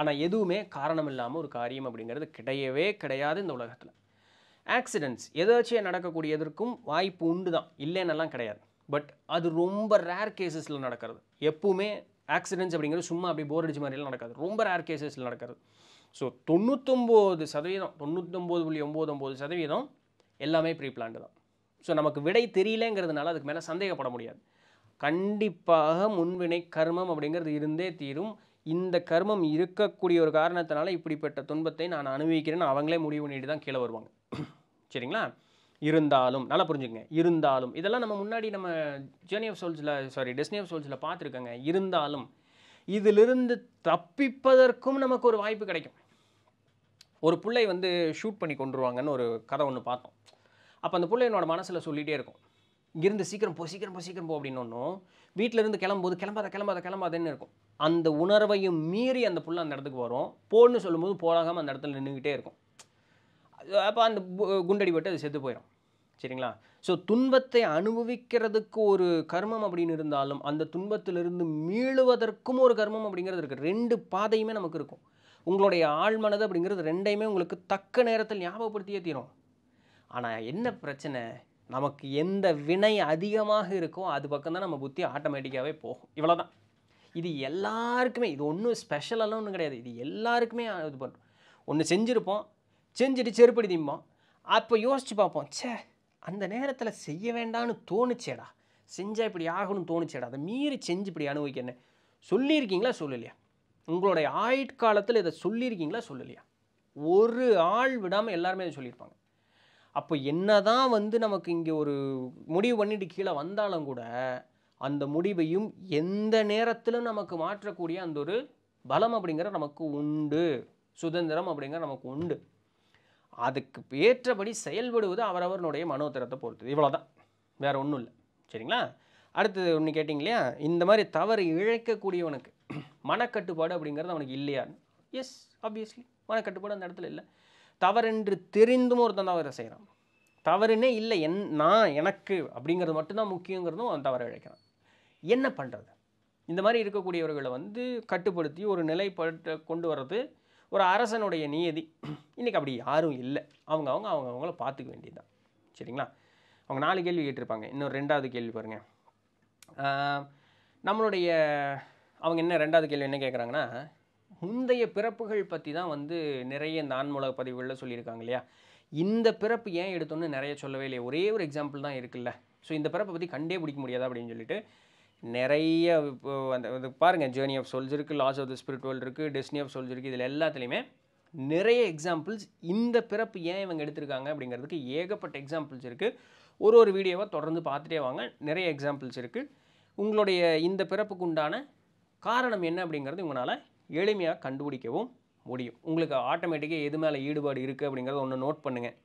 ஆனால் எதுவுமே காரணம் இல்லாமல் ஒரு காரியம் அப்படிங்கிறது கிடையவே கிடையாது இந்த உலகத்தில். ஆக்சிடென்ட்ஸ் எதாச்சும் நடக்கக்கூடியதற்கும் வாய்ப்பு உண்டு தான் இல்லைன்னெல்லாம் கிடையாது. பட் அது ரொம்ப ரேர் கேசஸில் நடக்கிறது. எப்பவுமே ஆக்சிடென்ட்ஸ் அப்படிங்கிறது சும்மா அப்படி போர் அடிச்ச மாதிரிலாம் நடக்காது. ரொம்ப ரேர் கேசஸில் நடக்கிறது. ஸோ தொண்ணூத்தொம்பது சதவீதம் தொண்ணூத்தொம்பது புள்ளி ஒம்பது ஒம்பது சதவீதம் எல்லாமே ப்ரீ பிளான்டு தான். ஸோ நமக்கு விடை தெரியலங்கிறதுனால அதுக்கு மேலே சந்தேகப்பட முடியாது. கண்டிப்பாக முன்வினை கர்மம் அப்படிங்கிறது இருந்தே தீரும். இந்த கர்மம் இருக்கக்கூடிய ஒரு காரணத்தினால இப்படிப்பட்ட துன்பத்தை நான் அனுபவிக்கிறேன்னு அவங்களே முடிவு பண்ணிட்டு தான் கீழே வருவாங்க. சரிங்களா? இருந்தாலும் நல்லா புரிஞ்சுக்கங்க. இருந்தாலும் இதெல்லாம் நம்ம முன்னாடி நம்ம ஜேர்னி ஆஃப் சோல்ஸில் சாரி டெஸ்னி ஆஃப் சோல்ஸில் பார்த்துருக்கோங்க. இருந்தாலும் இதிலிருந்து தப்பிப்பதற்கும் நமக்கு ஒரு வாய்ப்பு கிடைக்கும். ஒரு பிள்ளை வந்து ஷூட் பண்ணி கொண்டுருவாங்கன்னு ஒரு கதை ஒன்று பார்த்தோம். அப்போ அந்த பிள்ளை மனசில் சொல்லிகிட்டே இருக்கும். இங்கிருந்து சீக்கிரம் போ சீக்கிரம் போ சீக்கிரம் போ அப்படின்னு ஒன்றும் வீட்டில் இருந்து கிளம்பும்போது கிளம்பாத கிளம்பாத கிளம்பாதன்னு இருக்கும். அந்த உணர்வையும் மீறி அந்த புள்ள அந்த இடத்துக்கு வரும். போன்னு சொல்லும்போது போலாகாமல் அந்த இடத்துல நின்றுக்கிட்டே இருக்கும். அப்போ அந்த பு- குண்டடிபட்டு அது செத்து போயிடும் சரிங்களா? ஸோ துன்பத்தை அனுபவிக்கிறதுக்கு ஒரு கர்மம் அப்படின்னு இருந்தாலும் அந்த துன்பத்திலிருந்து மீளுவதற்கும் ஒரு கர்மம் அப்படிங்கிறது இருக்குது ரெண்டு பாதையுமே நமக்கு இருக்கும். உங்களுடைய ஆழ்மனது அப்படிங்கிறது ரெண்டையுமே உங்களுக்கு தக்க நேரத்தில் ஞாபகப்படுத்தியே தீரும். ஆனால் என்ன பிரச்சனை? நமக்கு எந்த வினை அதிகமாக இருக்கோ அது பக்கம் தான் நம்ம புத்தி ஆட்டோமேட்டிக்காகவே போகும். இவ்வளோதான் இது எல்லாருக்குமே இது ஒன்றும் ஸ்பெஷலெல்லாம் ஒன்றும் கிடையாது. இது எல்லாருக்குமே இது பண்ணுறோம் ஒன்று செஞ்சுருப்போம். செஞ்சுட்டு செருப்படி திம்போம். அப்போ யோசிச்சு பார்ப்போம் ச்சே அந்த நேரத்தில் செய்ய வேண்டான்னு தோணுச்சேடா. செஞ்சால் இப்படி ஆகணும்னு தோணுச்சேடா. அதை மீறி செஞ்சு இப்படி அனுபவிக்கிறேன்னு சொல்லியிருக்கீங்களா? சொல்லலையா? உங்களுடைய ஆயுட்காலத்தில் இதை சொல்லியிருக்கீங்களா? சொல்லலையா? ஒரு ஆள் விடாமல் எல்லாருமே இதை சொல்லியிருப்பாங்க. அப்போ என்ன தான் வந்து நமக்கு இங்கே ஒரு முடிவு பண்ணிட்டு கீழே வந்தாலும் கூட அந்த முடிவையும் எந்த நேரத்திலும் நமக்கு மாற்றக்கூடிய அந்த ஒரு பலம் அப்படிங்கிற நமக்கு உண்டு. சுதந்திரம் அப்படிங்கிற நமக்கு உண்டு. அதுக்கு ஏற்றபடி செயல்படுவது அவரவர்களுடைய மனோத்திரத்தை பொறுத்தது. இவ்வளோதான் வேற ஒன்றும் இல்லை. சரிங்களா? அடுத்தது ஒன்று கேட்டிங்க இல்லையா இந்த மாதிரி தவறு இழைக்கக்கூடியவனுக்கு மனக்கட்டுப்பாடு அப்படிங்கிறது அவனுக்கு இல்லையான்னு எஸ் ஆப்வியஸ்லி மனக்கட்டுப்பாடு அந்த இடத்துல இல்லை. தவறென்று தெரிந்தும் ஒருத்தன் தவறை செய்கிறான் தவறுனே இல்லை என் நான் எனக்கு அப்படிங்கிறது மட்டும்தான் முக்கியங்கிறதும் அவன் தவறு இழைக்கிறான். என்ன பண்ணுறது இந்த மாதிரி இருக்கக்கூடியவர்களை வந்து கட்டுப்படுத்தி ஒரு நிலைப்பட்டு கொண்டு வர்றது ஒரு அரசனுடைய நியதி இன்றைக்கி அப்படி யாரும் இல்லை. அவங்க அவங்க அவங்க அவங்கள பார்த்துக்க வேண்டியதுதான். சரிங்களா? அவங்க நாலு கேள்வி கேட்டிருப்பாங்க. இன்னும் ரெண்டாவது கேள்வி பாருங்கள் நம்மளுடைய அவங்க என்ன ரெண்டாவது கேள்வி என்ன கேட்குறாங்கன்னா முந்தைய பிறப்புகள் பற்றி தான் வந்து நிறைய நான்முலக பதிவுகளில் சொல்லியிருக்காங்க இல்லையா? இந்த பிறப்பு ஏன் எடுத்தோம்னு நிறைய சொல்லவே இல்லையா. ஒரே ஒரு எக்ஸாம்பிள் தான் இருக்குல்ல. ஸோ இந்த பிறப்பை பற்றி கண்டே பிடிக்க முடியாதா அப்படின்னு சொல்லிட்டு நிறைய இப்போ அந்த இது பாருங்கள் ஜேர்னி ஆஃப் சோல்ஸ் இருக்குது லாஸ் ஆஃப் த ஸ்பிரிச்சுவல் இருக்குது டெஸ்னி ஆஃப் சோல்ஸ் இருக்குது இதில் எல்லாத்துலேயுமே நிறைய எக்ஸாம்பிள்ஸ் இந்த பிறப்பு ஏன் இவங்க எடுத்திருக்காங்க அப்படிங்கிறதுக்கு ஏகப்பட்ட எக்ஸாம்பிள்ஸ் இருக்குது ஒரு ஒரு வீடியோவாக தொடர்ந்து பார்த்துட்டே வாங்க. நிறைய எக்ஸாம்பிள்ஸ் இருக்குது உங்களுடைய இந்த பிறப்புக்கு உண்டான காரணம் என்ன அப்படிங்கிறது உங்களால் எளிமையாக கண்டுபிடிக்கவும் முடியும். உங்களுக்கு ஆட்டோமேட்டிக்காக எது மேலே ஈடுபாடு இருக்குது அப்படிங்கிறத ஒன்று நோட் பண்ணுங்கள்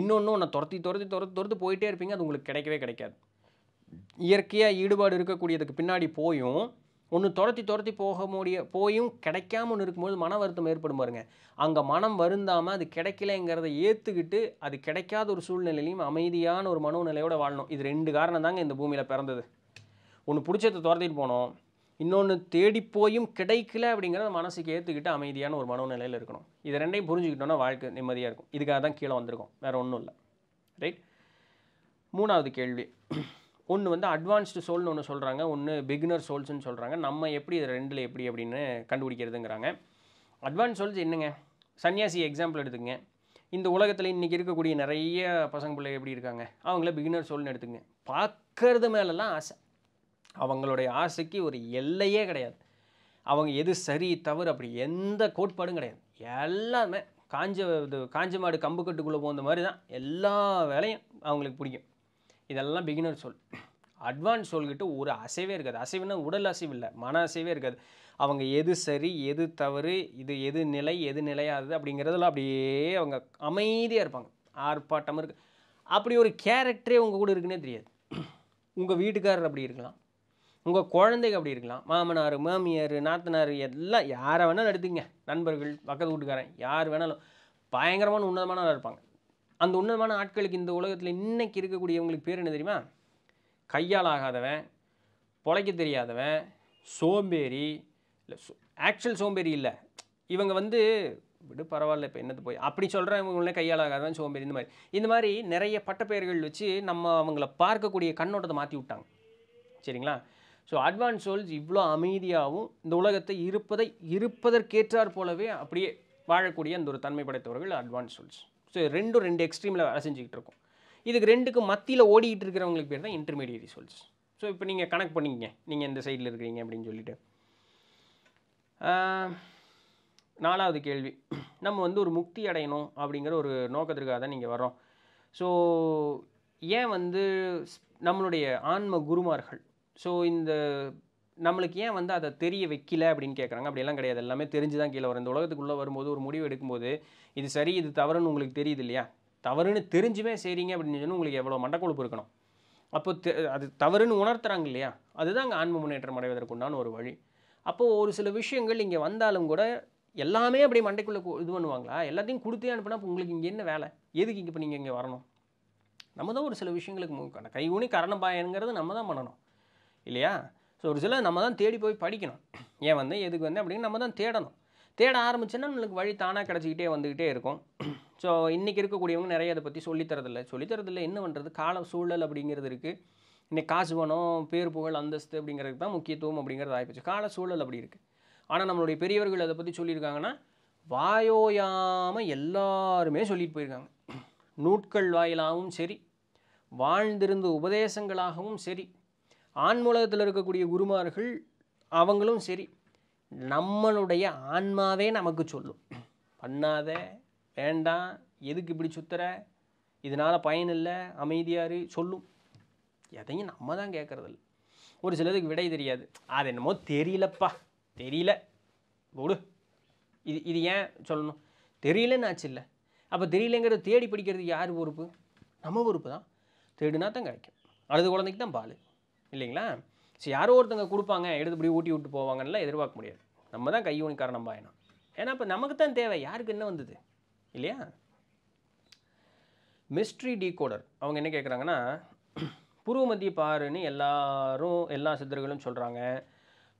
இன்னொன்று ஒன்று துரத்தி துரத்தி துரத்து துரத்து போயிட்டே இருப்பீங்க. அது உங்களுக்கு கிடைக்கவே கிடைக்காது. இயற்கையாக ஈடுபாடு இருக்கக்கூடியதுக்கு பின்னாடி போயும் ஒன்று துரத்தி துரத்தி போக முடிய போயும் கிடைக்காம ஒன்று இருக்கும்போது மன வருத்தம் ஏற்படும் பாருங்க. அங்கே மனம் வருந்தாமல் அது கிடைக்கலங்கிறத ஏற்றுக்கிட்டு அது கிடைக்காத ஒரு சூழ்நிலையிலையும் அமைதியான ஒரு மனோநிலையோடு வாழணும். இது ரெண்டு காரணம் தாங்க இந்த பூமியில் பிறந்தது. ஒன்று பிடிச்சதை துரத்திட்டு போனோம். இன்னொன்று தேடி போயும் கிடைக்கல அப்படிங்கிறத மனசுக்கு ஏற்றுக்கிட்டு அமைதியான ஒரு மனநிலையில் இருக்கணும். இது ரெண்டையும் புரிஞ்சுக்கிட்டோன்னா வாழ்க்கை நிம்மதியாக இருக்கும். இதுக்காக தான் கீழே வந்திருக்கோம். வேறு ஒன்றும் இல்லை. ரைட் மூணாவது கேள்வி. ஒன்று வந்து அட்வான்ஸ்டு சோல்னு ஒன்று சொல்கிறாங்க ஒன்று பிகினர் சோல்ஸ்னு சொல்கிறாங்க நம்ம எப்படி இது ரெண்டில் எப்படி அப்படின்னு கண்டுபிடிக்கிறதுங்கிறாங்க. அட்வான்ஸ் சோல்ஸ் என்னங்க? சன்னியாசி எக்ஸாம்பிள் எடுத்துங்க இந்த உலகத்தில் இன்றைக்கி இருக்கக்கூடிய நிறைய பசங்க பிள்ளை எப்படி இருக்காங்க? அவங்கள பிகினர் சோல்னு எடுத்துங்க பார்க்கறது மேலெல்லாம் ஆசை. அவங்களுடைய ஆசைக்கு ஒரு எல்லையே கிடையாது. அவங்க எது சரி தவறு அப்படி எந்த கோட்பாடும் கிடையாது. எல்லாமே காஞ்ச இது காஞ்ச மாடு கம்பு கட்டுக்குள்ளே போகிற மாதிரி தான் எல்லா வேலையும் அவங்களுக்கு பிடிக்கும். இதெல்லாம் பிகினர் சொல். அட்வான்ஸ் சொல்கிட்ட ஒரு அசைவே இருக்காது. அசைவுனா உடல் அசைவு இல்லை மன அசைவே இருக்காது. அவங்க எது சரி எது தவறு இது எது நிலை எது நிலையாதது அப்படிங்கிறதெல்லாம் அப்படியே அவங்க அமைதியாக இருப்பாங்க. ஆர்ப்பாட்டம் இருக்குது அப்படி ஒரு கேரக்டரே உங்கள் கூட இருக்குன்னே தெரியாது. உங்கள் வீட்டுக்காரர் அப்படி இருக்கலாம். உங்கள் குழந்தைங்க அப்படி இருக்கலாம். மாமனார் மாமியார் நாத்தனார் எல்லாம் யாரை வேணாலும் எடுத்துங்க நண்பர்கள் பக்கத்து வீட்டுக்காரன் யார் வேணாலும். பயங்கரமான உன்னதமான இருப்பாங்க. அந்த உன்னதமான ஆட்களுக்கு இந்த உலகத்தில் இன்னைக்கு இருக்கக்கூடியவங்களுக்கு பேர் என்ன தெரியுமா? கையால் ஆகாதவன் பொழைக்க தெரியாதவன் சோம்பேறி இல்லை ஆக்சுவல் சோம்பேறி இல்லை. இவங்க வந்து விடு பரவாயில்ல இப்போ என்னது போய்? அப்படி சொல்கிறவங்களே கையால் ஆகாதவன் சோம்பேறி இந்த மாதிரி. இந்த மாதிரி நிறைய பட்டப்பெயர்கள் வச்சு நம்ம அவங்கள பார்க்கக்கூடிய கண்ணோட்டத்தை மாற்றி விட்டாங்க. சரிங்களா? ஸோ அட்வான்ஸ் சோல்ஸ் இவ்வளோ அமைதியாகவும் இந்த உலகத்தை இருப்பதை இருப்பதற்கேற்றாற் போலவே அப்படியே வாழக்கூடிய அந்த ஒரு தன்மை படைத்தவர்கள் அட்வான்ஸ் சோல்ஸ் ஸோ ரெண்டும் ரெண்டு எக்ஸ்ட்ரீமில் வேலை செஞ்சுக்கிட்டு இருக்கும். இதுக்கு ரெண்டுக்கு மத்தியில் ஓடிக்கிட்டு இருக்கிறவங்களுக்கு பேர் தான் இன்டர்மீடியரி சோல்ஸ் ஸோ இப்போ நீங்கள் கணக்கு பண்ணிக்கங்க. நீங்கள் இந்த சைடில் இருக்கிறீங்க அப்படின்னு சொல்லிட்டு. நாலாவது கேள்வி. நம்ம வந்து ஒரு முக்தி அடையணும் அப்படிங்கிற ஒரு நோக்கத்திற்காக தான் நீங்கள் வரோம் ஸோ ஏன் வந்து நம்மளுடைய ஆன்ம குருமார்கள் ஸோ இந்த நம்மளுக்கு ஏன் வந்து அதை தெரிய வைக்கல அப்படின்னு கேட்குறாங்க அப்படியெல்லாம் கிடையாது. எல்லாமே தெரிஞ்சு தான் கீழே வரும். இந்த உலகத்துக்குள்ளே வரும்போது ஒரு முடிவு எடுக்கும்போது இது சரி இது தவறுன்னு உங்களுக்கு தெரியுது இல்லையா? தவறுன்னு தெரிஞ்சுமே செய்கிறீங்க அப்படின்னு சொன்னா உங்களுக்கு எவ்வளோ மண்டக்கொழுப்பு இருக்கணும். அப்போ தெ- அது தவறுன்னு உணர்த்துறாங்க இல்லையா? அதுதான் அங்கே ஆன்ம முன்னேற்றம் அடைவதற்குண்டான ஒரு வழி. அப்போது ஒரு சில விஷயங்கள் இங்கே வந்தாலும் கூட எல்லாமே அப்படியே மண்டைக்குள்ளே கு- இது பண்ணுவாங்களா? எல்லாத்தையும் கொடுத்தே அனுப்புனா அப்போ உங்களுக்கு இங்கே என்ன வேலை? எதுக்கு இங்கே இப்போ நீங்கள் இங்கே வரணும்? நம்ம தான் ஒரு சில விஷயங்களுக்கு கை ஊனி கரணம் பாயங்கிறது நம்ம தான் பண்ணணும். இல்லையா? ஸோ ஒரு சில நம்ம தான் தேடி போய் படிக்கணும். ஏன் வந்து எதுக்கு வந்து அப்படின்னு நம்ம தான் தேடணும். தேட ஆரம்பிச்சுன்னா நம்மளுக்கு வழி தானாக கிடச்சிக்கிட்டே வந்துக்கிட்டே இருக்கும். ஸோ இன்றைக்கி இருக்கக்கூடியவங்க நிறைய அதை பற்றி சொல்லித்தரதில்லை சொல்லித்தரதில்லை என்ன பண்ணுறது கால சூழல் அப்படிங்கிறது இருக்குது இன்றைக்கி காசு பணம் பேர் புகழ் அந்தஸ்து அப்படிங்கிறதுக்கு தான் முக்கியத்துவம் அப்படிங்கிறது ஆகிப்போச்சு கால சூழல் அப்படி இருக்குது ஆனால் நம்மளுடைய பெரியவர்கள் அதை பற்றி சொல்லியிருக்காங்கன்னா வாயோயாமல் எல்லாருமே சொல்லிட்டு போயிருக்காங்க. நூட்கள் வாயிலாகவும் சரி வாழ்ந்திருந்த உபதேசங்களாகவும் சரி ஆன்மூலகத்தில் இருக்கக்கூடிய குருமார்கள் அவங்களும் சரி நம்மளுடைய ஆன்மாவே நமக்கு சொல்லும். பண்ணாத வேண்டாம் எதுக்கு இப்படி சுத்துற? இதனால் பயன் இல்லை அமைதியாரு சொல்லும். எதையும் நம்ம தான் கேட்குறதில்ல ஒரு சிலதுக்கு விடை தெரியாது. அது என்னமோ தெரியலப்பா தெரியல. விடு. இது இது ஏன் சொல்லணும்? தெரியலன்னு ஆச்சு இல்லை. அப்போ தெரியலங்கிறத தேடி பிடிக்கிறது யார் பொறுப்பு? நம்ம பொறுப்பு தான். தேடினா தான் கிடைக்கும். அடுத்த குழந்தைக்கு தான் பால். இல்லைங்களா? சரி யாரோ ஒருத்தங்க கொடுப்பாங்க எடுத்து இப்படி ஊட்டி விட்டு போவாங்கன்னு எதிர்பார்க்க முடியாது. நம்ம தான் கையூனி காரணம் பாயணும் ஏன்னா இப்போ நமக்கு தான் தேவை. யாருக்கு என்ன வந்தது? இல்லையா? மிஸ்ட்ரி டீகோடர் அவங்க என்ன கேட்குறாங்கன்னா புருவ மத்திய பாருன்னு எல்லாரும் எல்லா சித்தர்களும் சொல்கிறாங்க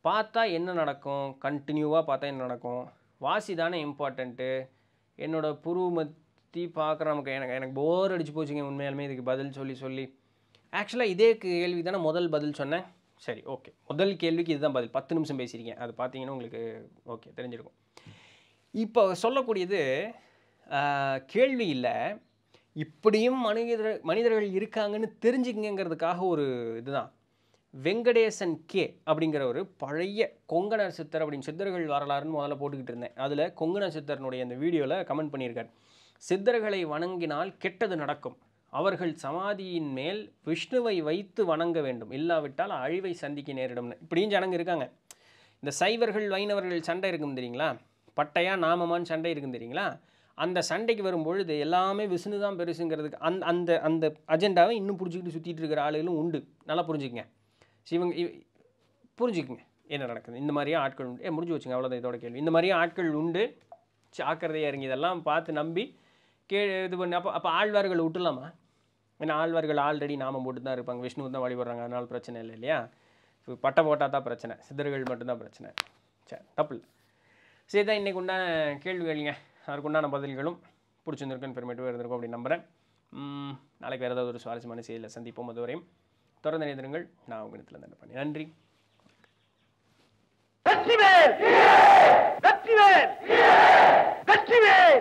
பார்த்தா என்ன நடக்கும்? கண்டினியூவாக பார்த்தா என்ன நடக்கும்? வாசி தானே இம்பார்ட்டண்ட்டு என்னோட புருவ மத்தி பார்க்குற நமக்கு எனக்கு எனக்கு போர் அடிச்சு போச்சுங்க உண்மையாலுமே. இதுக்கு பதில் சொல்லி சொல்லி. ஆக்சுவலாக இதே கேள்வி தானே முதல் பதில் சொன்னேன். சரி ஓகே முதல் கேள்விக்கு இதுதான் பதில். பத்து நிமிஷம் பேசியிருக்கேன். அது பார்த்தீங்கன்னா உங்களுக்கு ஓகே தெரிஞ்சிருக்கும். இப்போ சொல்லக்கூடியது கேள்வி இல்லை. இப்படியும் மனிதர் மனிதர்கள் இருக்காங்கன்னு தெரிஞ்சுக்கங்கிறதுக்காக ஒரு இதுதான். வெங்கடேசன் கே அப்படிங்கிற ஒரு பழைய கொங்கணர் சித்தர் அப்படின்னு சித்தர்கள் வரலாறுன்னு முதல்ல போட்டுக்கிட்டு இருந்தேன். அதில் கொங்கண சித்தரனுடைய அந்த வீடியோவில் கமெண்ட் பண்ணியிருக்கார். சித்தர்களை வணங்கினால் கெட்டது நடக்கும். அவர்கள் சமாதியின் மேல் விஷ்ணுவை வைத்து வணங்க வேண்டும். இல்லாவிட்டால் அழிவை சந்திக்க நேரிடும்னு இப்படியும் ஜனங்க இருக்காங்க. இந்த சைவர்கள் வைணவர்கள் சண்டை இருக்கும் தெரியுங்களா? பட்டையா நாமமான்னு சண்டை இருக்கும் தெரியுங்களா? அந்த சண்டைக்கு வரும்பொழுது எல்லாமே விஷ்ணு தான் பெருசுங்கிறதுக்கு அந்த அந்த அந்த அஜெண்டாவை இன்னும் புரிஞ்சுக்கிட்டு சுற்றிட்டு இருக்கிற ஆளுகளும் உண்டு. நல்லா புரிஞ்சுக்கங்க. சிவங்க இவ- புரிஞ்சுக்குங்க. என்ன நடக்குது? இந்த மாதிரியே ஆட்கள் உண்டு. ஏ முடிஞ்சு வச்சுங்க அவ்வளோதான் இதோட கேள்வி. இந்த மாதிரியே ஆட்கள் உண்டு. ஜாக்கிரதையாக இருங்க இதெல்லாம் பார்த்து நம்பி கே இது பண்ணி அப்போ அப்போ ஆழ்வார்களை விட்டுலாமா ஏன்னா ஆழ்வார்கள் ஆல்ரெடி நாமம் போட்டு தான் இருப்பாங்க. விஷ்ணு தான் வழிபடுறாங்க. அதனால பிரச்சனை இல்லை இல்லையா? இப்போ பட்டை போட்டால் தான் பிரச்சனை. சித்தர்கள் மட்டும்தான் பிரச்சனை. சரி தப்பு இல்லை. சரி தான் இன்றைக்கு உண்டான கேள்விகள்ங்க. அதற்கு உண்டான பதில்களும் பிடிச்சிருந்துருக்குன்னு பெருமைட்டு இருந்திருக்கும் அப்படின்னு நம்புகிறேன் நாளைக்கு வேறு ஏதாவது ஒரு சுவாரஸ்யமான செய்தியில் சந்திப்போம். அதுவரையும் தொடர்ந்து நினைந்திருங்கள் நான் உங்கள் இடத்துல தான் பண்ணி நன்றி. வெற்றிவேல்! வெற்றிவேல்! வெற்றிவேல்!